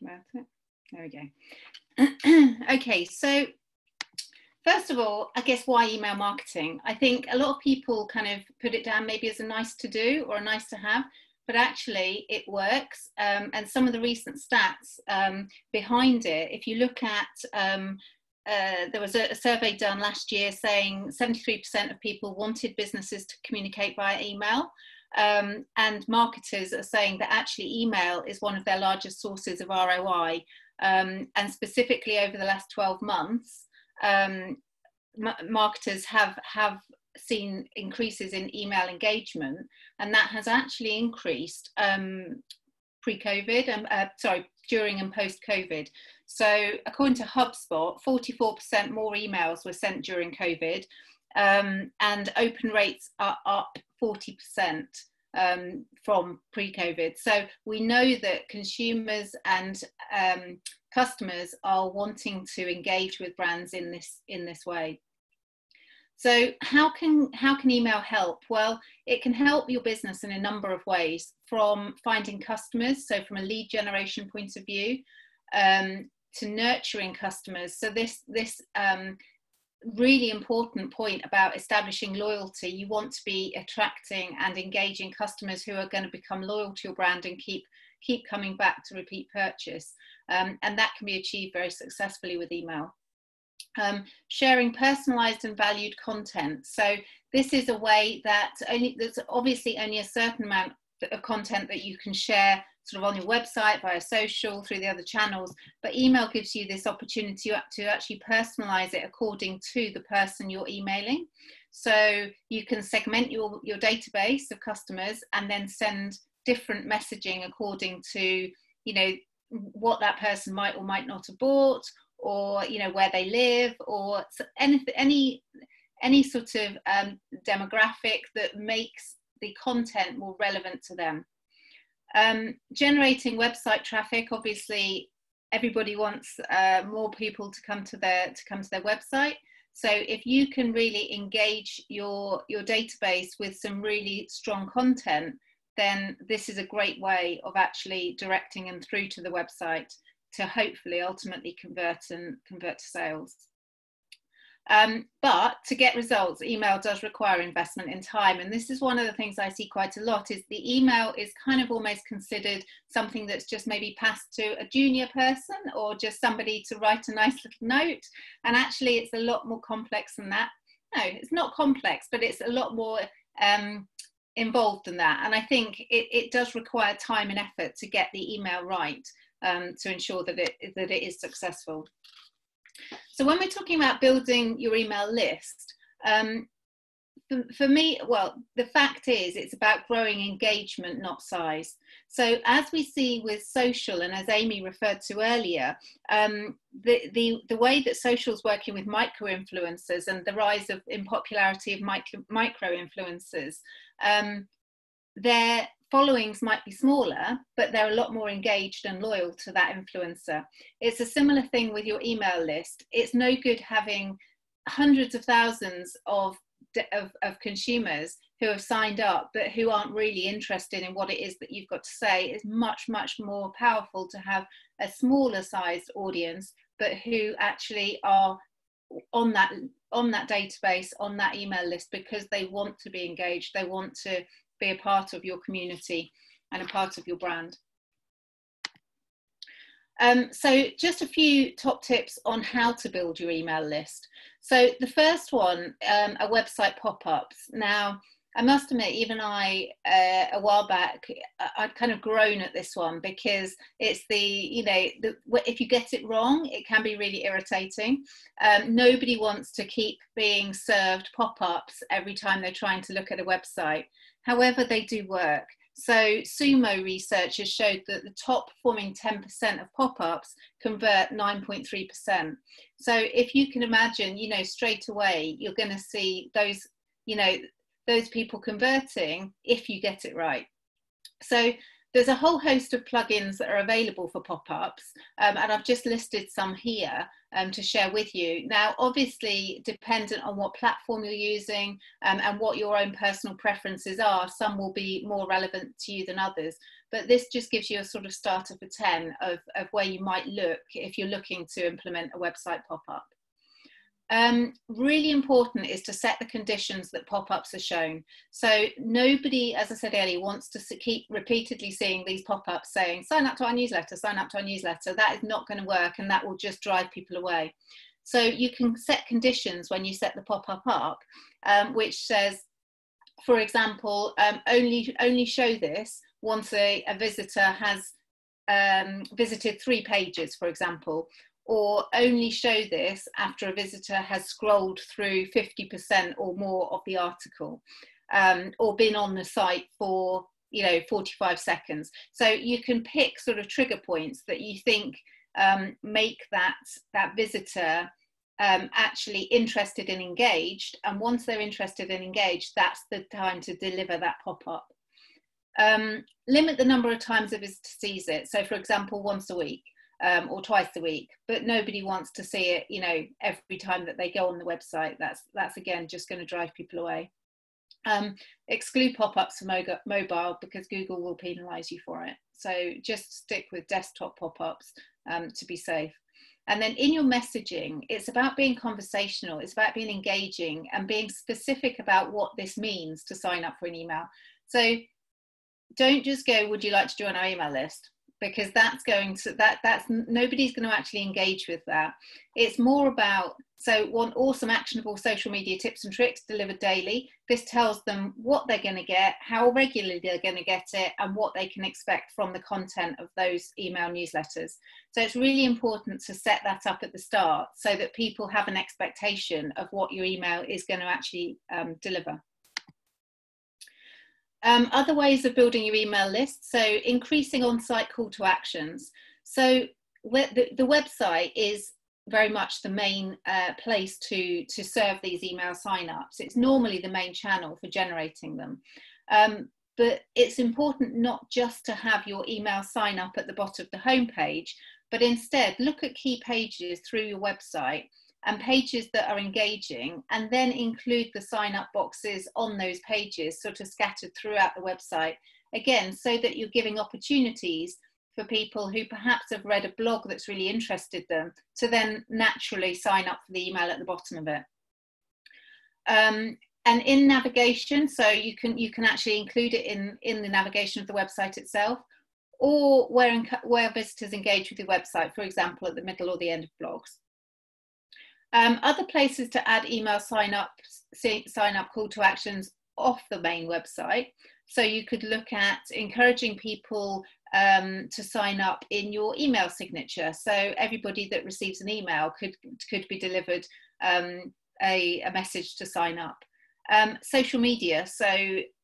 About it. There we go. okay, so first of all, I guess why email marketing? I think a lot of people kind of put it down maybe as a nice to do or a nice to have, but actually it works. Um, and some of the recent stats um, behind it, if you look at um, uh, there was a, a, survey done last year saying 73% of people wanted businesses to communicate via email. Um, and marketers are saying that actually email is one of their largest sources of ROI. Um, and specifically over the last 12 months, um, marketers have, have seen increases in email engagement, and that has actually increased um, pre-COVID, um, uh, sorry, during and post-COVID. So according to HubSpot, 44% more emails were sent during COVID, um, and open rates are up 40% um, from pre-COVID. So we know that consumers and um, customers are wanting to engage with brands in this in this way. So how can how can email help? Well, it can help your business in a number of ways, from finding customers, so from a lead generation point of view, um, to nurturing customers. So this this um, really important point about establishing loyalty. You want to be attracting and engaging customers who are going to become loyal to your brand and keep keep coming back to repeat purchase. Um, and that can be achieved very successfully with email. Um, sharing personalized and valued content. So this is a way that only there's obviously only a certain amount of content that you can share sort of on your website, via social, through the other channels. But email gives you this opportunity to actually personalize it according to the person you're emailing. So you can segment your, your database of customers and then send different messaging according to, you know, what that person might or might not have bought or, you know, where they live or any, any, any sort of um, demographic that makes the content more relevant to them. Um, generating website traffic, obviously, everybody wants uh, more people to come to their to come to their website. So if you can really engage your your database with some really strong content, then this is a great way of actually directing them through to the website to hopefully ultimately convert and convert to sales. Um, but to get results, email does require investment in time. And this is one of the things I see quite a lot is the email is kind of almost considered something that's just maybe passed to a junior person or just somebody to write a nice little note. And actually it's a lot more complex than that. No, it's not complex, but it's a lot more um, involved than that. And I think it, it, does require time and effort to get the email right um, to ensure that it, that it is successful. So when we're talking about building your email list, um, for, for, me, well, the fact is it's about growing engagement, not size. So as we see with social, and as Amy referred to earlier, um, the, the, the way that social is working with micro influencers and the rise of in popularity of micro, micro influencers, um, their followings might be smaller, but they're a lot more engaged and loyal to that influencer. It's a similar thing with your email list. It's no good having hundreds of thousands of, of, of consumers who have signed up but who aren't really interested in what it is that you've got to say. It's much, much more powerful to have a smaller sized audience, but who actually are on that on that database on that email list because they want to be engaged they want to be a part of your community and a part of your brand. Um, so just a few top tips on how to build your email list. So the first one, um, are website pop-ups. Now, I must admit, even I, uh, a while back, I'd kind of grown at this one because it's the, you know, the, if you get it wrong, it can be really irritating. Um, nobody wants to keep being served pop ups every time they're trying to look at a website. However, they do work. So Sumo researchers showed that the top performing 10% of pop-ups convert 9.3%. So if you can imagine, you know, straight away, you're going to see those, you know, those people converting if you get it right. So there's a whole host of plugins that are available for pop-ups um, and I've just listed some here um, to share with you. Now, obviously, dependent on what platform you're using um, and what your own personal preferences are, some will be more relevant to you than others. But this just gives you a sort of starter for 10 of, of where you might look if you're looking to implement a website pop-up. Um, really important is to set the conditions that pop-ups are shown. So nobody, as I said earlier, wants to keep repeatedly seeing these pop-ups saying, sign up to our newsletter, sign up to our newsletter. That is not going to work and that will just drive people away. So you can set conditions when you set the pop-up up, um, which says, for example, um, only, only show this once a, a visitor has um, visited three pages, for example, or only show this after a visitor has scrolled through 50% or more of the article um, or been on the site for you know 45 seconds. So you can pick sort of trigger points that you think um, make that that visitor um, actually interested and engaged and once they're interested and engaged that's the time to deliver that pop-up. Um, limit the number of times a visitor sees it. So for example once a week um, or twice a week, but nobody wants to see it, you know, every time that they go on the website. That's that's again just going to drive people away. Um, exclude pop-ups for mo- mobile because Google will penalise you for it. So just stick with desktop pop-ups um, to be safe. And then in your messaging, it's about being conversational, it's about being engaging and being specific about what this means to sign up for an email. So don't just go, Would you like to join our email list? Because that's going to that that's nobody's going to actually engage with that. It's more about so one awesome actionable social media tips and tricks delivered daily. This tells them what they're going to get how regularly they're going to get it and what they can expect from the content of those email newsletters. So it's really important to set that up at the start so that people have an expectation of what your email is going to actually um, deliver um, other ways of building your email list. So increasing on-site call to actions. So the, the website is very much the main uh, place to, to serve these email sign-ups. It's normally the main channel for generating them. Um, but it's important not just to have your email sign up at the bottom of the homepage, but instead look at key pages through your website and pages that are engaging, and then include the sign up boxes on those pages, sort of scattered throughout the website. Again, so that you're giving opportunities for people who perhaps have read a blog that's really interested them to then naturally sign up for the email at the bottom of it. Um, and in navigation, so you can you can actually include it in in the navigation of the website itself, or where where visitors engage with your website, for example, at the middle or the end of blogs. Um, other places to add email sign up, sign up call to actions off the main website. So you could look at encouraging people um, to sign up in your email signature. So everybody that receives an email could could be delivered um, a, a, message to sign up. Um, social media, so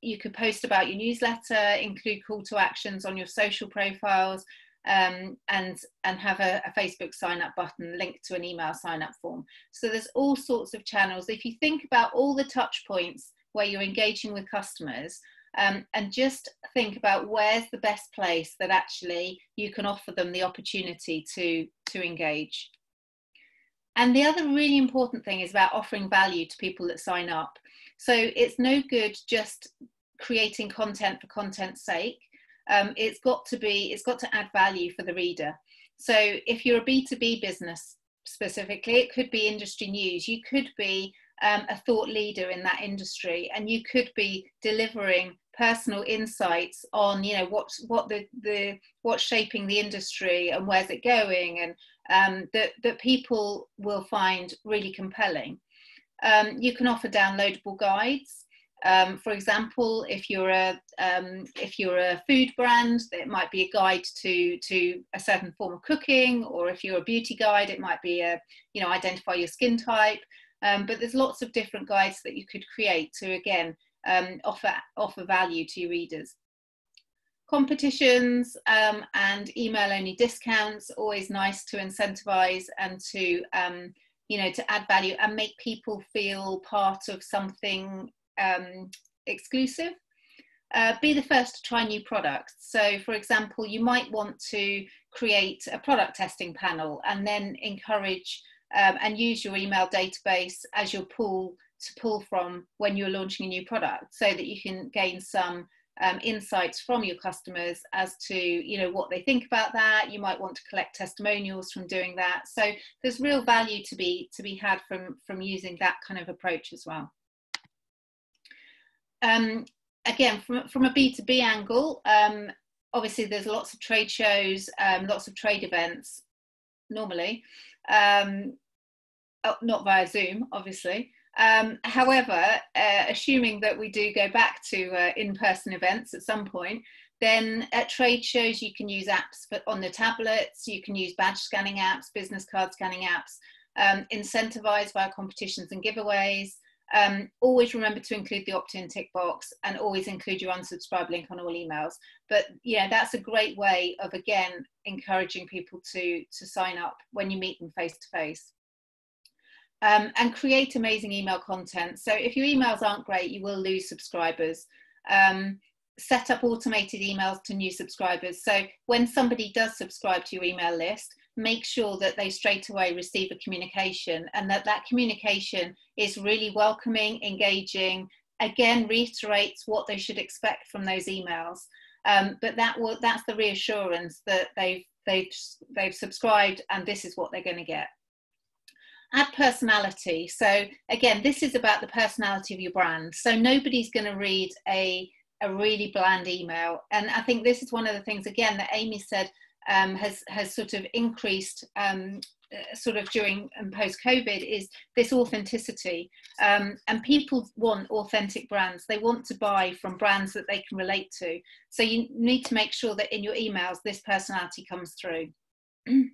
you could post about your newsletter, include call to actions on your social profiles, um, and and have a, a, Facebook sign up button linked to an email sign up form. So there's all sorts of channels. If you think about all the touch points where you're engaging with customers, um, and just think about where's the best place that actually you can offer them the opportunity to to engage. And the other really important thing is about offering value to people that sign up. So it's no good just creating content for content's sake um, it's got to be it's got to add value for the reader. So if you're a b2b business specifically it could be industry news. You could be um, a thought leader in that industry and you could be delivering personal insights on you know what's what the the what's shaping the industry and where's it going and um, that that people will find really compelling. Um, you can offer downloadable guides um, for example, if you're a um, if you're a food brand, it might be a guide to to a certain form of cooking, or if you're a beauty guide, it might be a you know identify your skin type. Um, but there's lots of different guides that you could create to again um, offer offer value to your readers. Competitions um, and email only discounts always nice to incentivize and to um, you know to add value and make people feel part of something um, exclusive. Uh, be the first to try new products. So, for example, you might want to create a product testing panel and then encourage um, and use your email database as your pool to pull from when you're launching a new product so that you can gain some um, insights from your customers as to you know what they think about that you might want to collect testimonials from doing that so there's real value to be to be had from from using that kind of approach as well um, again, from, from a B2B angle, um, obviously there's lots of trade shows, um, lots of trade events normally, um, oh, not via Zoom, obviously. Um, however, uh, assuming that we do go back to uh, in-person events at some point, then at trade shows you can use apps but on the tablets, you can use badge scanning apps, business card scanning apps, um, incentivized via competitions and giveaways, um, always remember to include the opt-in tick box and always include your unsubscribe link on all emails. But yeah, that's a great way of again encouraging people to to sign up when you meet them face to face. Um, and create amazing email content. So if your emails aren't great, you will lose subscribers. Um, set up automated emails to new subscribers. So when somebody does subscribe to your email list, make sure that they straight away receive a communication and that that communication is really welcoming, engaging, again reiterates what they should expect from those emails. Um, but that will, that's the reassurance that they've, they've, they've subscribed and this is what they're going to get add personality. So again, this is about the personality of your brand. So nobody's going to read a a really bland email, and I think this is one of the things again that Amy said um, has has sort of increased. Um, uh, sort of during and post COVID is this authenticity, um, and people want authentic brands. They want to buy from brands that they can relate to. So you need to make sure that in your emails this personality comes through.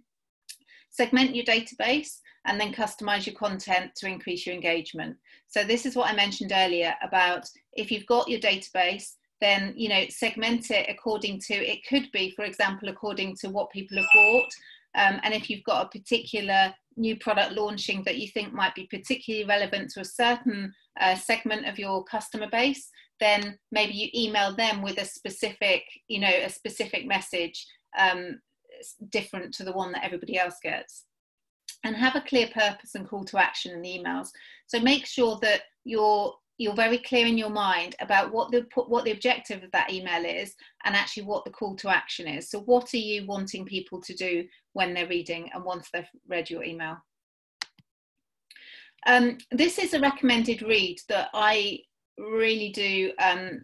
Segment your database and then customize your content to increase your engagement. So this is what I mentioned earlier about if you've got your database, then you know segment it according to it could be, for example, according to what people have bought. Um, and if you've got a particular new product launching that you think might be particularly relevant to a certain uh, segment of your customer base, then maybe you email them with a specific, you know, a specific message um, different to the one that everybody else gets and have a clear purpose and call to action in the emails so make sure that you're you're very clear in your mind about what the what the objective of that email is and actually what the call to action is so what are you wanting people to do when they're reading and once they've read your email um, this is a recommended read that i really do um,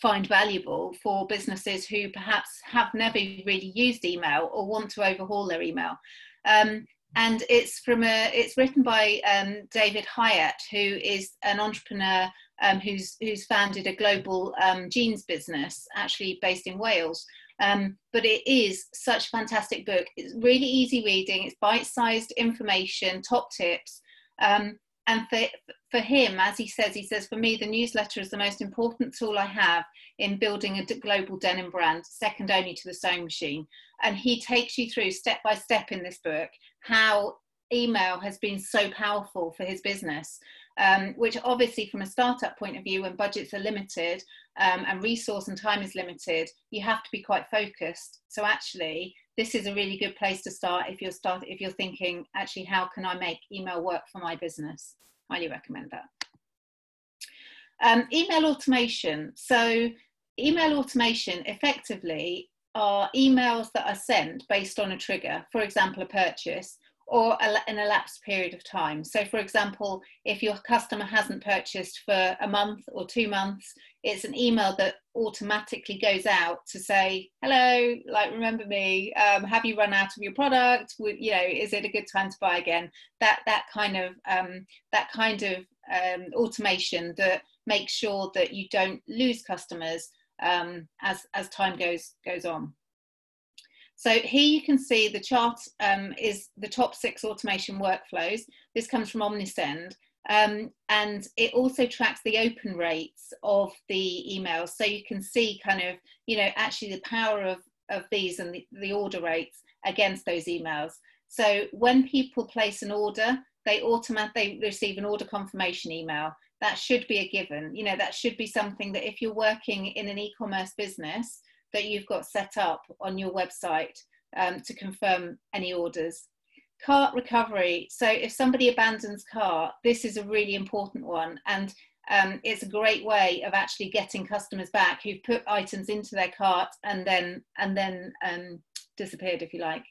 find valuable for businesses who perhaps have never really used email or want to overhaul their email. Um, and it's from a it's written by um, David Hieatt, who is an entrepreneur um, who's who's founded a global um, jeans business, actually based in Wales. Um, but it is such a fantastic book. It's really easy reading. It's bite-sized information, top tips. Um, and for, for him, as he says, he says, for me, the newsletter is the most important tool I have in building a global denim brand, second only to the sewing machine. And he takes you through step by step in this book how email has been so powerful for his business. Um, which obviously from a startup point of view when budgets are limited um, and resource and time is limited you have to be quite focused so actually this is a really good place to start if you're start if you're thinking actually how can i make email work for my business? Highly recommend that. Um, email automation. So email automation effectively are emails that are sent based on a trigger. For example a purchase or an elapsed period of time. So, for example, if your customer hasn't purchased for a month or two months, it's an email that automatically goes out to say, "Hello, like remember me? Um, have you run out of your product? You know, is it a good time to buy again?" That that kind of um, that kind of um, automation that makes sure that you don't lose customers um, as as time goes goes on. So here you can see the chart um, is the top six automation workflows. This comes from Omnisend. Um, and it also tracks the open rates of the emails. So you can see kind of, you know, actually the power of, of these and the, the order rates against those emails. So when people place an order, they automatically receive an order confirmation email. That should be a given. You know, that should be something that if you're working in an e-commerce business, that you've got set up on your website um, to confirm any orders. Cart recovery. So if somebody abandons cart, this is a really important one. And um, it's a great way of actually getting customers back who've put items into their cart and then and then um, disappeared, if you like.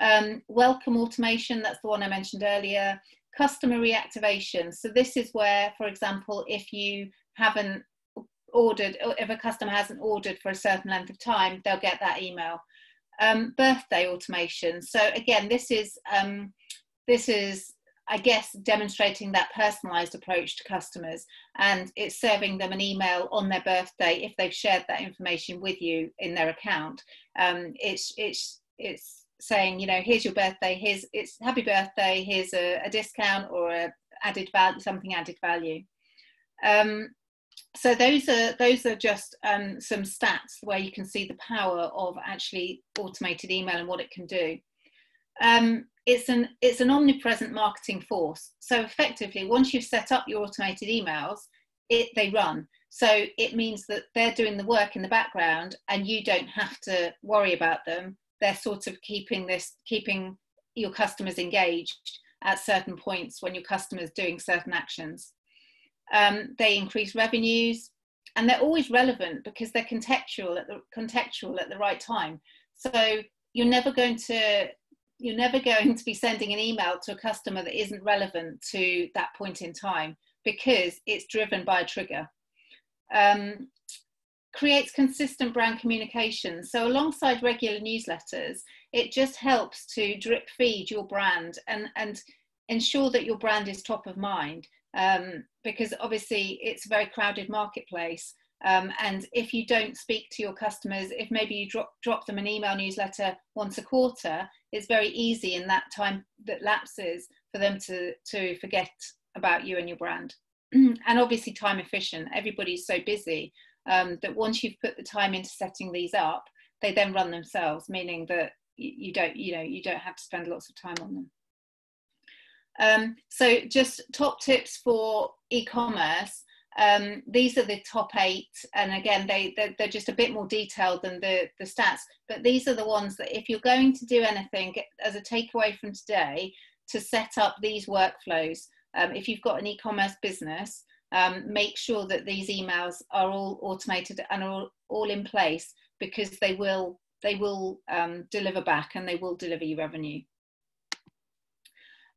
Um, welcome automation, that's the one I mentioned earlier. Customer reactivation. So this is where, for example, if you haven't ordered, if a customer hasn't ordered for a certain length of time, they'll get that email. Um, birthday automation. So again, this is um, this is I guess demonstrating that personalized approach to customers, and it's serving them an email on their birthday if they've shared that information with you in their account. Um, it's it's it's saying you know here's your birthday, here's it's happy birthday, here's a, a discount or a added value, something added value. Um, so those are those are just um, some stats where you can see the power of actually automated email and what it can do. Um, it's an it's an omnipresent marketing force. So effectively, once you've set up your automated emails, it they run. So it means that they're doing the work in the background, and you don't have to worry about them. They're sort of keeping this keeping your customers engaged at certain points when your customers doing certain actions. Um, they increase revenues, and they're always relevant because they're contextual at the contextual at the right time. So you're never going to you're never going to be sending an email to a customer that isn't relevant to that point in time because it's driven by a trigger. Um, creates consistent brand communication. So, alongside regular newsletters, it just helps to drip feed your brand and, and ensure that your brand is top of mind. Um, because obviously, it's a very crowded marketplace. Um, and if you don't speak to your customers, if maybe you drop, drop them an email newsletter once a quarter, it's very easy in that time that lapses for them to, to forget about you and your brand. and obviously, time efficient. Everybody's so busy um, that once you've put the time into setting these up, they then run themselves, meaning that you, you don't, you know, you don't have to spend lots of time on them. Um, so just top tips for e-commerce. Um, these are the top eight, and again, they they're, they're, just a bit more detailed than the the stats. But these are the ones that if you're going to do anything as a takeaway from today, to set up these workflows. Um, if you've got an e-commerce business, um, make sure that these emails are all automated and are all, all in place because they will they will um, deliver back and they will deliver you revenue.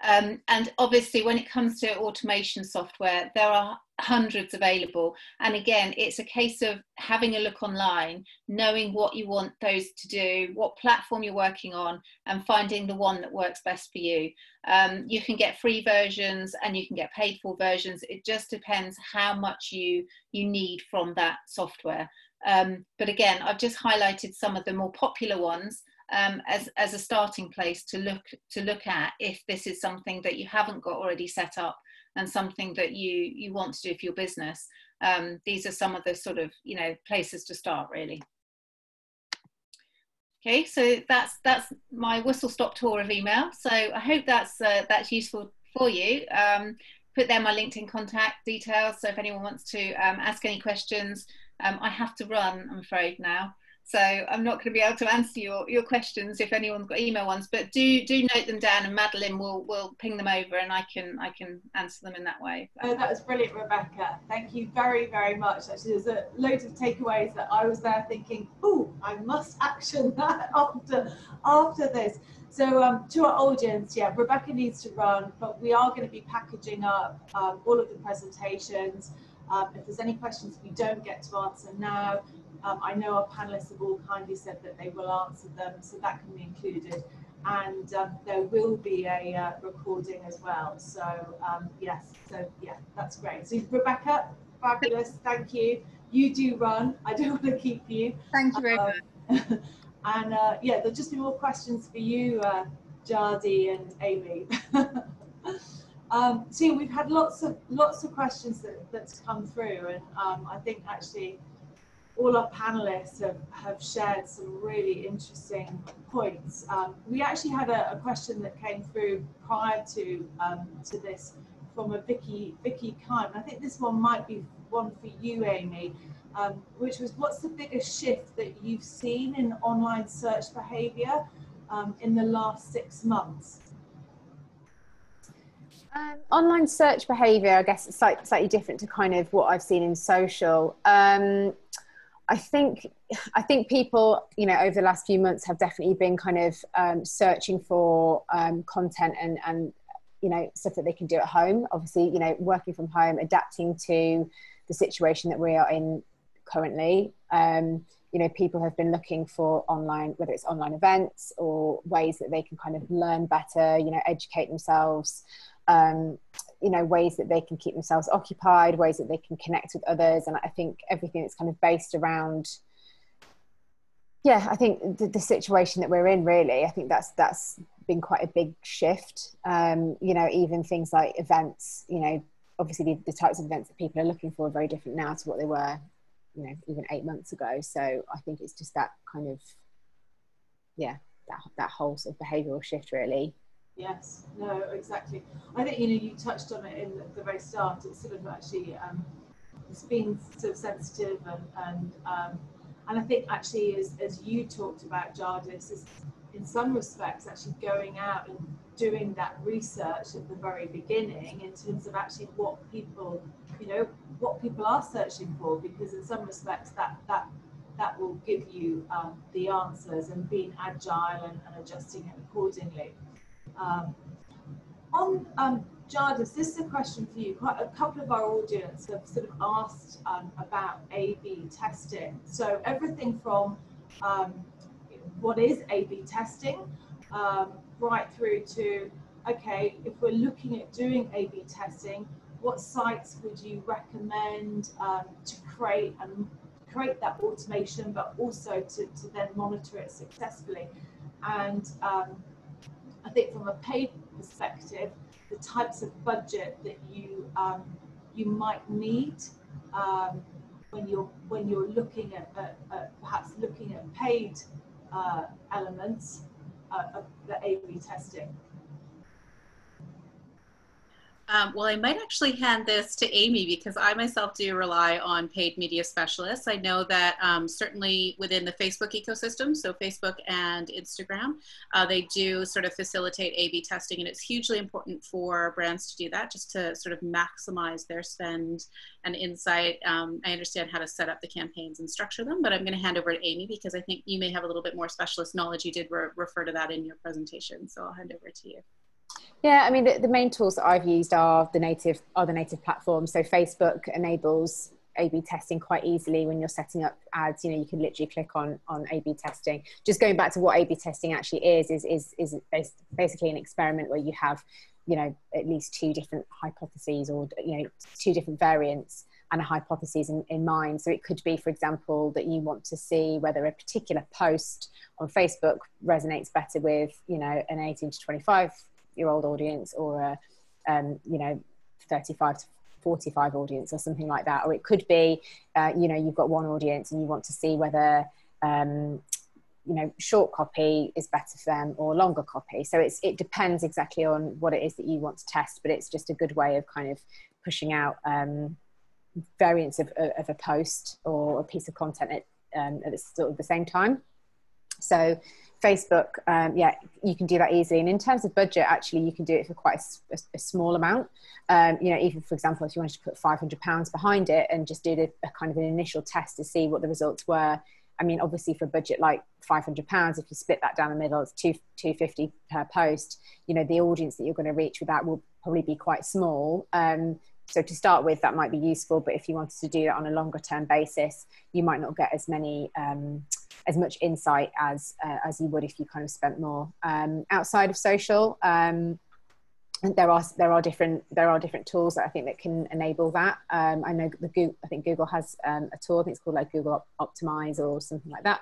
Um, and obviously, when it comes to automation software, there are hundreds available. And again, it's a case of having a look online, knowing what you want those to do, what platform you're working on, and finding the one that works best for you. Um, you can get free versions and you can get paid for versions. It just depends how much you you need from that software. Um, but again, I've just highlighted some of the more popular ones um, as, as a starting place to look to look at if this is something that you haven't got already set up and something that you you want to do for your business. Um, these are some of the sort of you know places to start really. Okay, so that's that's my whistle stop tour of email. So I hope that's uh, that's useful for you. Um, put there my LinkedIn contact details. So if anyone wants to um, ask any questions, um, I have to run. I'm afraid now. So I'm not going to be able to answer your, your questions if anyone's got email ones, but do do note them down and Madeleine will will ping them over and I can I can answer them in that way. Oh, that was brilliant, Rebecca. Thank you very very much. Actually, there's a loads of takeaways that I was there thinking, oh, I must action that after after this. So um, to our audience, yeah, Rebecca needs to run, but we are going to be packaging up um, all of the presentations. Um, if there's any questions we don't get to answer now, um, I know our panelists have all kindly said that they will answer them, so that can be included. And um, there will be a uh, recording as well. So um, yes, so yeah, that's great. So Rebecca, fabulous, thank you. You do run. I don't want to keep you. Thank you very um, much. and uh, yeah, there'll just be more questions for you, uh, Jadis and Amy. um, so yeah, we've had lots of lots of questions that, that's come through, and um, I think actually all our panelists have, have shared some really interesting points. Um, we actually had a, a, question that came through prior to um, to this from a Vicky Vicky Kime. I think this one might be one for you, Amy, um, which was what's the biggest shift that you've seen in online search behaviour um, in the last six months? Um, online search behaviour, I guess, slightly, slightly different to kind of what I've seen in social. Um, I think I think people, you know, over the last few months have definitely been kind of um, searching for um, content and and you know stuff that they can do at home. Obviously, you know, working from home, adapting to the situation that we are in currently. Um, you know, people have been looking for online, whether it's online events or ways that they can kind of learn better, you know, educate themselves. Um, you know ways that they can keep themselves occupied ways that they can connect with others. And i think everything that's kind of based around yeah i think the, the situation that we're in really i think that's that's been quite a big shift. Um, you know even things like events you know obviously the, the types of events that people are looking for are very different now to what they were you know even eight months ago. So i think it's just that kind of yeah that that whole sort of behavioral shift really Yes, no, exactly. I think you know you touched on it in the, the very start. It's sort of actually um, it's been sort of sensitive and and um, and I think actually as as you talked about Jadis, is in some respects, actually going out and doing that research at the very beginning in terms of actually what people, you know, what people are searching for, because in some respects that that that will give you um, the answers and being agile and, and adjusting it accordingly. Um, on um, Jadis, this is a question for you. Quite a couple of our audience have sort of asked um, about A/B testing. So everything from um, what is A/B testing, um, right through to okay, if we're looking at doing A/B testing, what sites would you recommend um, to create and create that automation, but also to, to then monitor it successfully? And um, think from a paid perspective, the types of budget that you um, you might need um, when you're when you're looking at, at, at perhaps looking at paid uh, elements uh, of the A/B testing. Um, well, I might actually hand this to Amy because I myself do rely on paid media specialists. I know that um, certainly within the Facebook ecosystem, so Facebook and Instagram, uh, they do sort of facilitate A B testing, and it's hugely important for brands to do that just to sort of maximize their spend and insight. Um, I understand how to set up the campaigns and structure them, but I'm going to hand over to Amy because I think you may have a little bit more specialist knowledge. You did re refer to that in your presentation, so I'll hand over to you. Yeah, I mean the, the main tools that I've used are the native are the native platforms. So Facebook enables A/B testing quite easily when you're setting up ads. You know, you can literally click on on A/B testing. Just going back to what A/B testing actually is is is is basically an experiment where you have you know at least two different hypotheses or you know two different variants and a hypothesis in, in mind. So it could be, for example, that you want to see whether a particular post on Facebook resonates better with, you know, an 18 to 25 year old audience or a um, you know 35 to 45 audience or something like that. Or it could be uh, you know you've got one audience and you want to see whether um, you know short copy is better for them or longer copy. So it's it depends exactly on what it is that you want to test but it's just a good way of kind of pushing out um, variants of, of a post or a piece of content at, um, at the, sort of the same time. So Facebook, um, yeah, you can do that easily. And in terms of budget, actually, you can do it for quite a, a, a small amount. Um, you know, even for example, if you wanted to put five hundred pounds behind it and just did a, a, kind of an initial test to see what the results were. I mean, obviously, for a budget like five hundred pounds, if you split that down the middle, it's two two fifty per post. You know, the audience that you're going to reach with that will probably be quite small. Um, so to start with, that might be useful. But if you wanted to do that on a longer term basis, you might not get as many um, as much insight as uh, as you would if you kind of spent more um, outside of social. Um, there are there are different there are different tools that I think that can enable that. Um, I know the Google, I think Google has um, a tool. I think it's called like Google Optimize or something like that.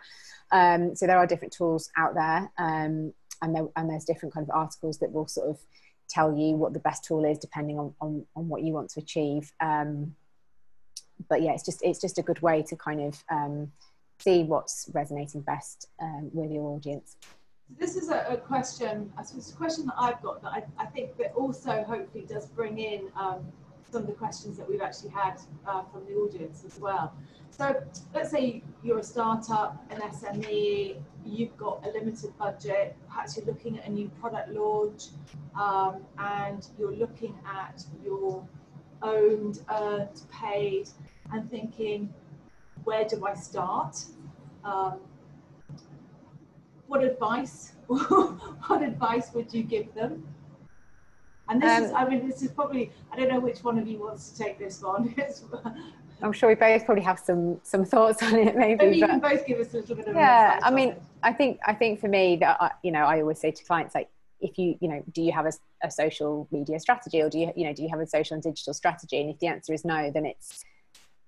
Um, so there are different tools out there, um, and there, and there's different kind of articles that will sort of tell you what the best tool is depending on on, on what you want to achieve. But yeah, it's just it's just a good way to kind of see what's resonating best um, with your audience. This is a, a, question, I a question that I've got that I, I think that also hopefully does bring in um, some of the questions that we've actually had uh, from the audience as well. So let's say you're a startup, an SME, you've got a limited budget, perhaps you're looking at a new product launch, um, and you're looking at your owned, earned, paid, and thinking, where do I start? Um, what advice? what advice would you give them? And this um, is, I mean, this is probably, I don't know which one of you wants to take this one. I'm sure we both probably have some some thoughts on it. Maybe, maybe you can both give us a little bit of. Yeah, I mean, I think I think for me that I, you know I always say to clients like if you you know do you have a, a social media strategy or do you you know do you have a social and digital strategy and if the answer is no then it's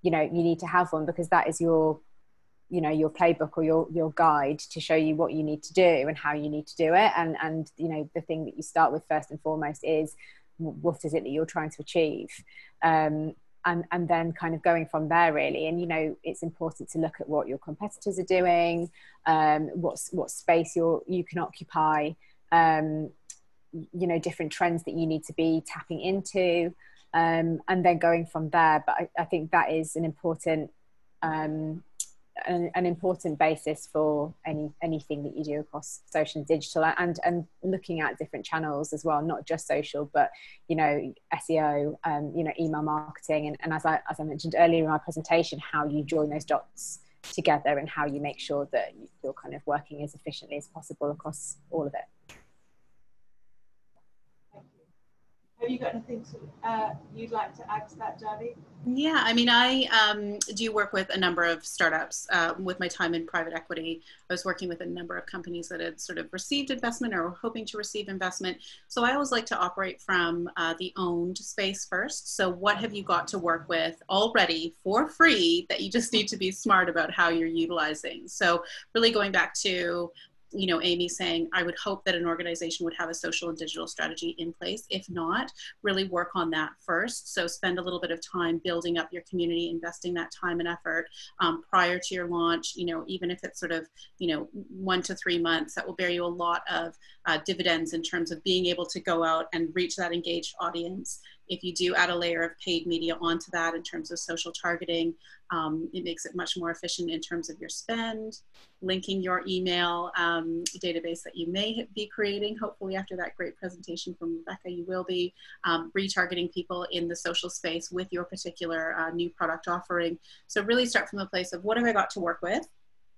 you know you need to have one because that is your you know your playbook or your your guide to show you what you need to do and how you need to do it. And and you know the thing that you start with first and foremost is what is it that you're trying to achieve? Um, and and then kind of going from there really. And you know it's important to look at what your competitors are doing um, what's what space you're you can occupy um, you know different trends that you need to be tapping into um, and then going from there. But I, I, think that is an important um, an, an, important basis for any anything that you do across social and digital and and looking at different channels as well not just social but you know SEO um, you know email marketing and, and as I as I mentioned earlier in my presentation how you join those dots together and how you make sure that you're kind of working as efficiently as possible across all of it Have you got anything to, uh, you'd like to add to that, Javi? Yeah, I mean, I um, do work with a number of startups. Uh, with my time in private equity, I was working with a number of companies that had sort of received investment or were hoping to receive investment. So I always like to operate from uh, the owned space first. So what have you got to work with already for free that you just need to be smart about how you're utilizing? So really going back to you know, Amy saying, I would hope that an organization would have a social and digital strategy in place. If not, really work on that first. So spend a little bit of time building up your community, investing that time and effort um, prior to your launch. You know, even if it's sort of, you know, one to three months, that will bear you a lot of uh, dividends in terms of being able to go out and reach that engaged audience. If you do add a layer of paid media onto that in terms of social targeting, um, it makes it much more efficient in terms of your spend, linking your email um, database that you may be creating. Hopefully, after that great presentation from Rebecca, you will be um, retargeting people in the social space with your particular uh, new product offering. So, really start from the place of what have I got to work with?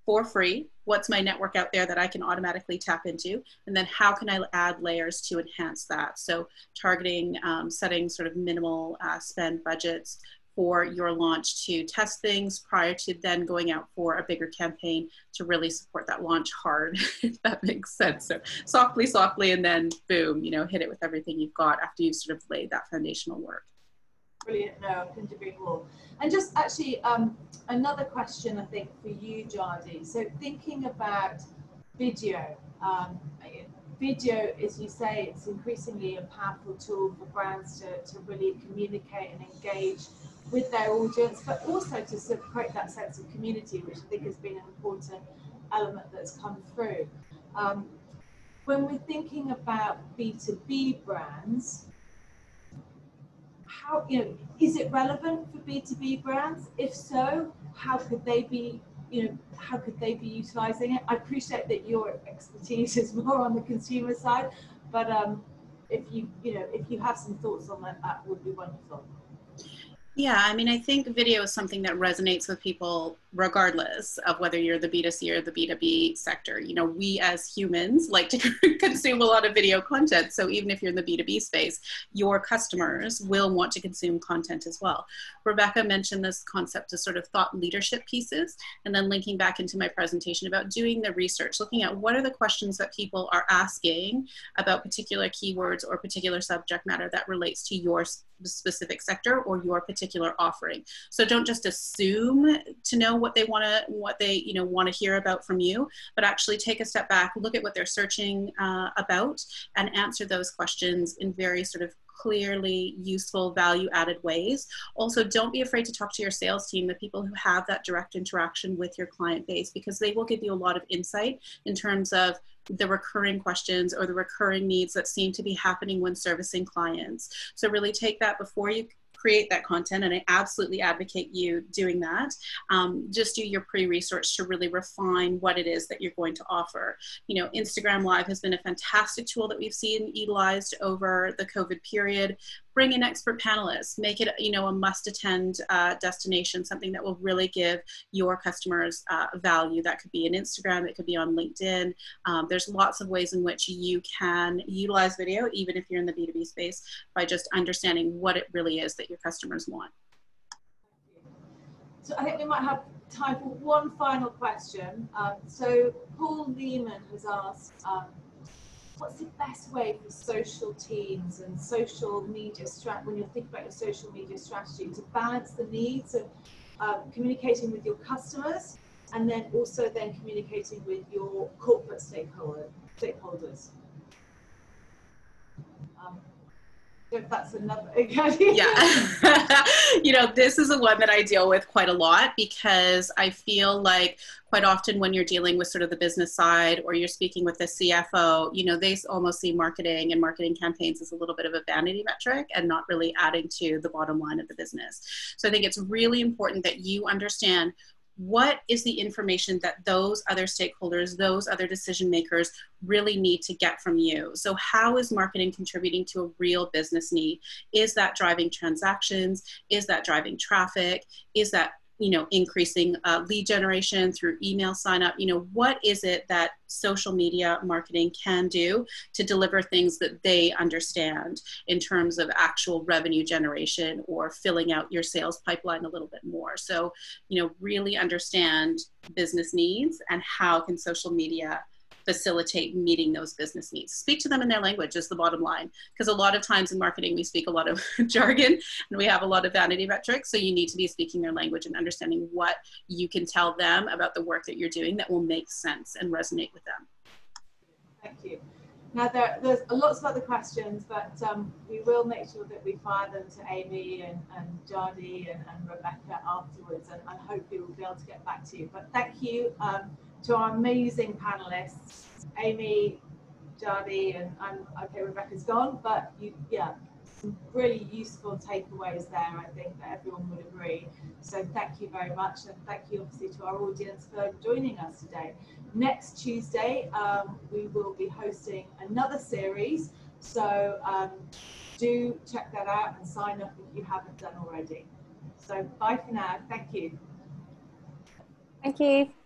For free? What's my network out there that I can automatically tap into? And then how can I add layers to enhance that? So targeting, um, setting sort of minimal uh, spend budgets for your launch to test things prior to then going out for a bigger campaign to really support that launch hard, if that makes sense. So softly, softly, and then boom, you know, hit it with everything you've got after you've sort of laid that foundational work. Brilliant. No, I couldn't agree more. And just actually, um, another question I think for you, Jadis. So thinking about video, um, video, as you say, it's increasingly a powerful tool for brands to, to really communicate and engage with their audience, but also to sort of create that sense of community, which I think has been an important element that's come through. Um, when we're thinking about B2B brands, how you know is it relevant for b2b brands? If so how could they be you know how could they be utilizing it? I appreciate that your expertise is more on the consumer side but um if you you know if you have some thoughts on that that would be wonderful. Yeah, I mean, I think video is something that resonates with people regardless of whether you're the B2C or the B2B sector. You know, we as humans like to consume a lot of video content. So even if you're in the B2B space, your customers will want to consume content as well. Rebecca mentioned this concept of sort of thought leadership pieces, and then linking back into my presentation about doing the research, looking at what are the questions that people are asking about particular keywords or particular subject matter that relates to your specific sector or your particular offering. So don't just assume to know what they want to what they you know want to hear about from you, but actually take a step back, look at what they're searching uh, about, and answer those questions in very sort of clearly useful value added ways also don't be afraid to talk to your sales team the people who have that direct interaction with your client base because they will give you a lot of insight in terms of the recurring questions or the recurring needs that seem to be happening when servicing clients. So really take that before you create that content and i absolutely advocate you doing that. Um, just do your pre-research to really refine what it is that you're going to offer. You know instagram live has been a fantastic tool that we've seen utilized over the covid period bring in expert panelists make it you know a must attend uh, destination something that will really give your customers uh, value. That could be an instagram it could be on linkedin. Um, there's lots of ways in which you can utilize video even if you're in the b2b space by just understanding what it really is that your customers want. So i think we might have time for one final question. Um, so paul lehman has asked um, what's the best way for social teams and social media strat when you're thinking about your social media strategy to balance the needs of um, communicating with your customers and then also then communicating with your corporate stakeholder, stakeholders um, that's another yeah. You know this is a one that i deal with quite a lot because i feel like quite often when you're dealing with sort of the business side or you're speaking with the cfo you know they almost see marketing and marketing campaigns as a little bit of a vanity metric and not really adding to the bottom line of the business. So i think it's really important that you understand what is the information that those other stakeholders, those other decision makers really need to get from you? So, how is marketing contributing to a real business need? Is that driving transactions? Is that driving traffic? Is that you know increasing uh, lead generation through email sign up you know what is it that social media marketing can do to deliver things that they understand in terms of actual revenue generation or filling out your sales pipeline a little bit more? So you know really understand business needs and how can social media facilitate meeting those business needs. Speak to them in their language is the bottom line. Because a lot of times in marketing, we speak a lot of jargon and we have a lot of vanity metrics. So you need to be speaking their language and understanding what you can tell them about the work that you're doing that will make sense and resonate with them. Thank you. Now, there, there's lots of other questions, but um, we will make sure that we fire them to Amy and, and Jadis and, and Rebecca afterwards, and, and hopefully we'll be able to get back to you. But thank you. Um, to our amazing panelists, Amy, Jadis, and I'm okay, Rebecca's gone, but you, yeah, some really useful takeaways there, I think that everyone would agree. So thank you very much, and thank you obviously to our audience for joining us today. Next Tuesday, um, we will be hosting another series, so um, do check that out and sign up if you haven't done already. So bye for now. Thank you. Thank you.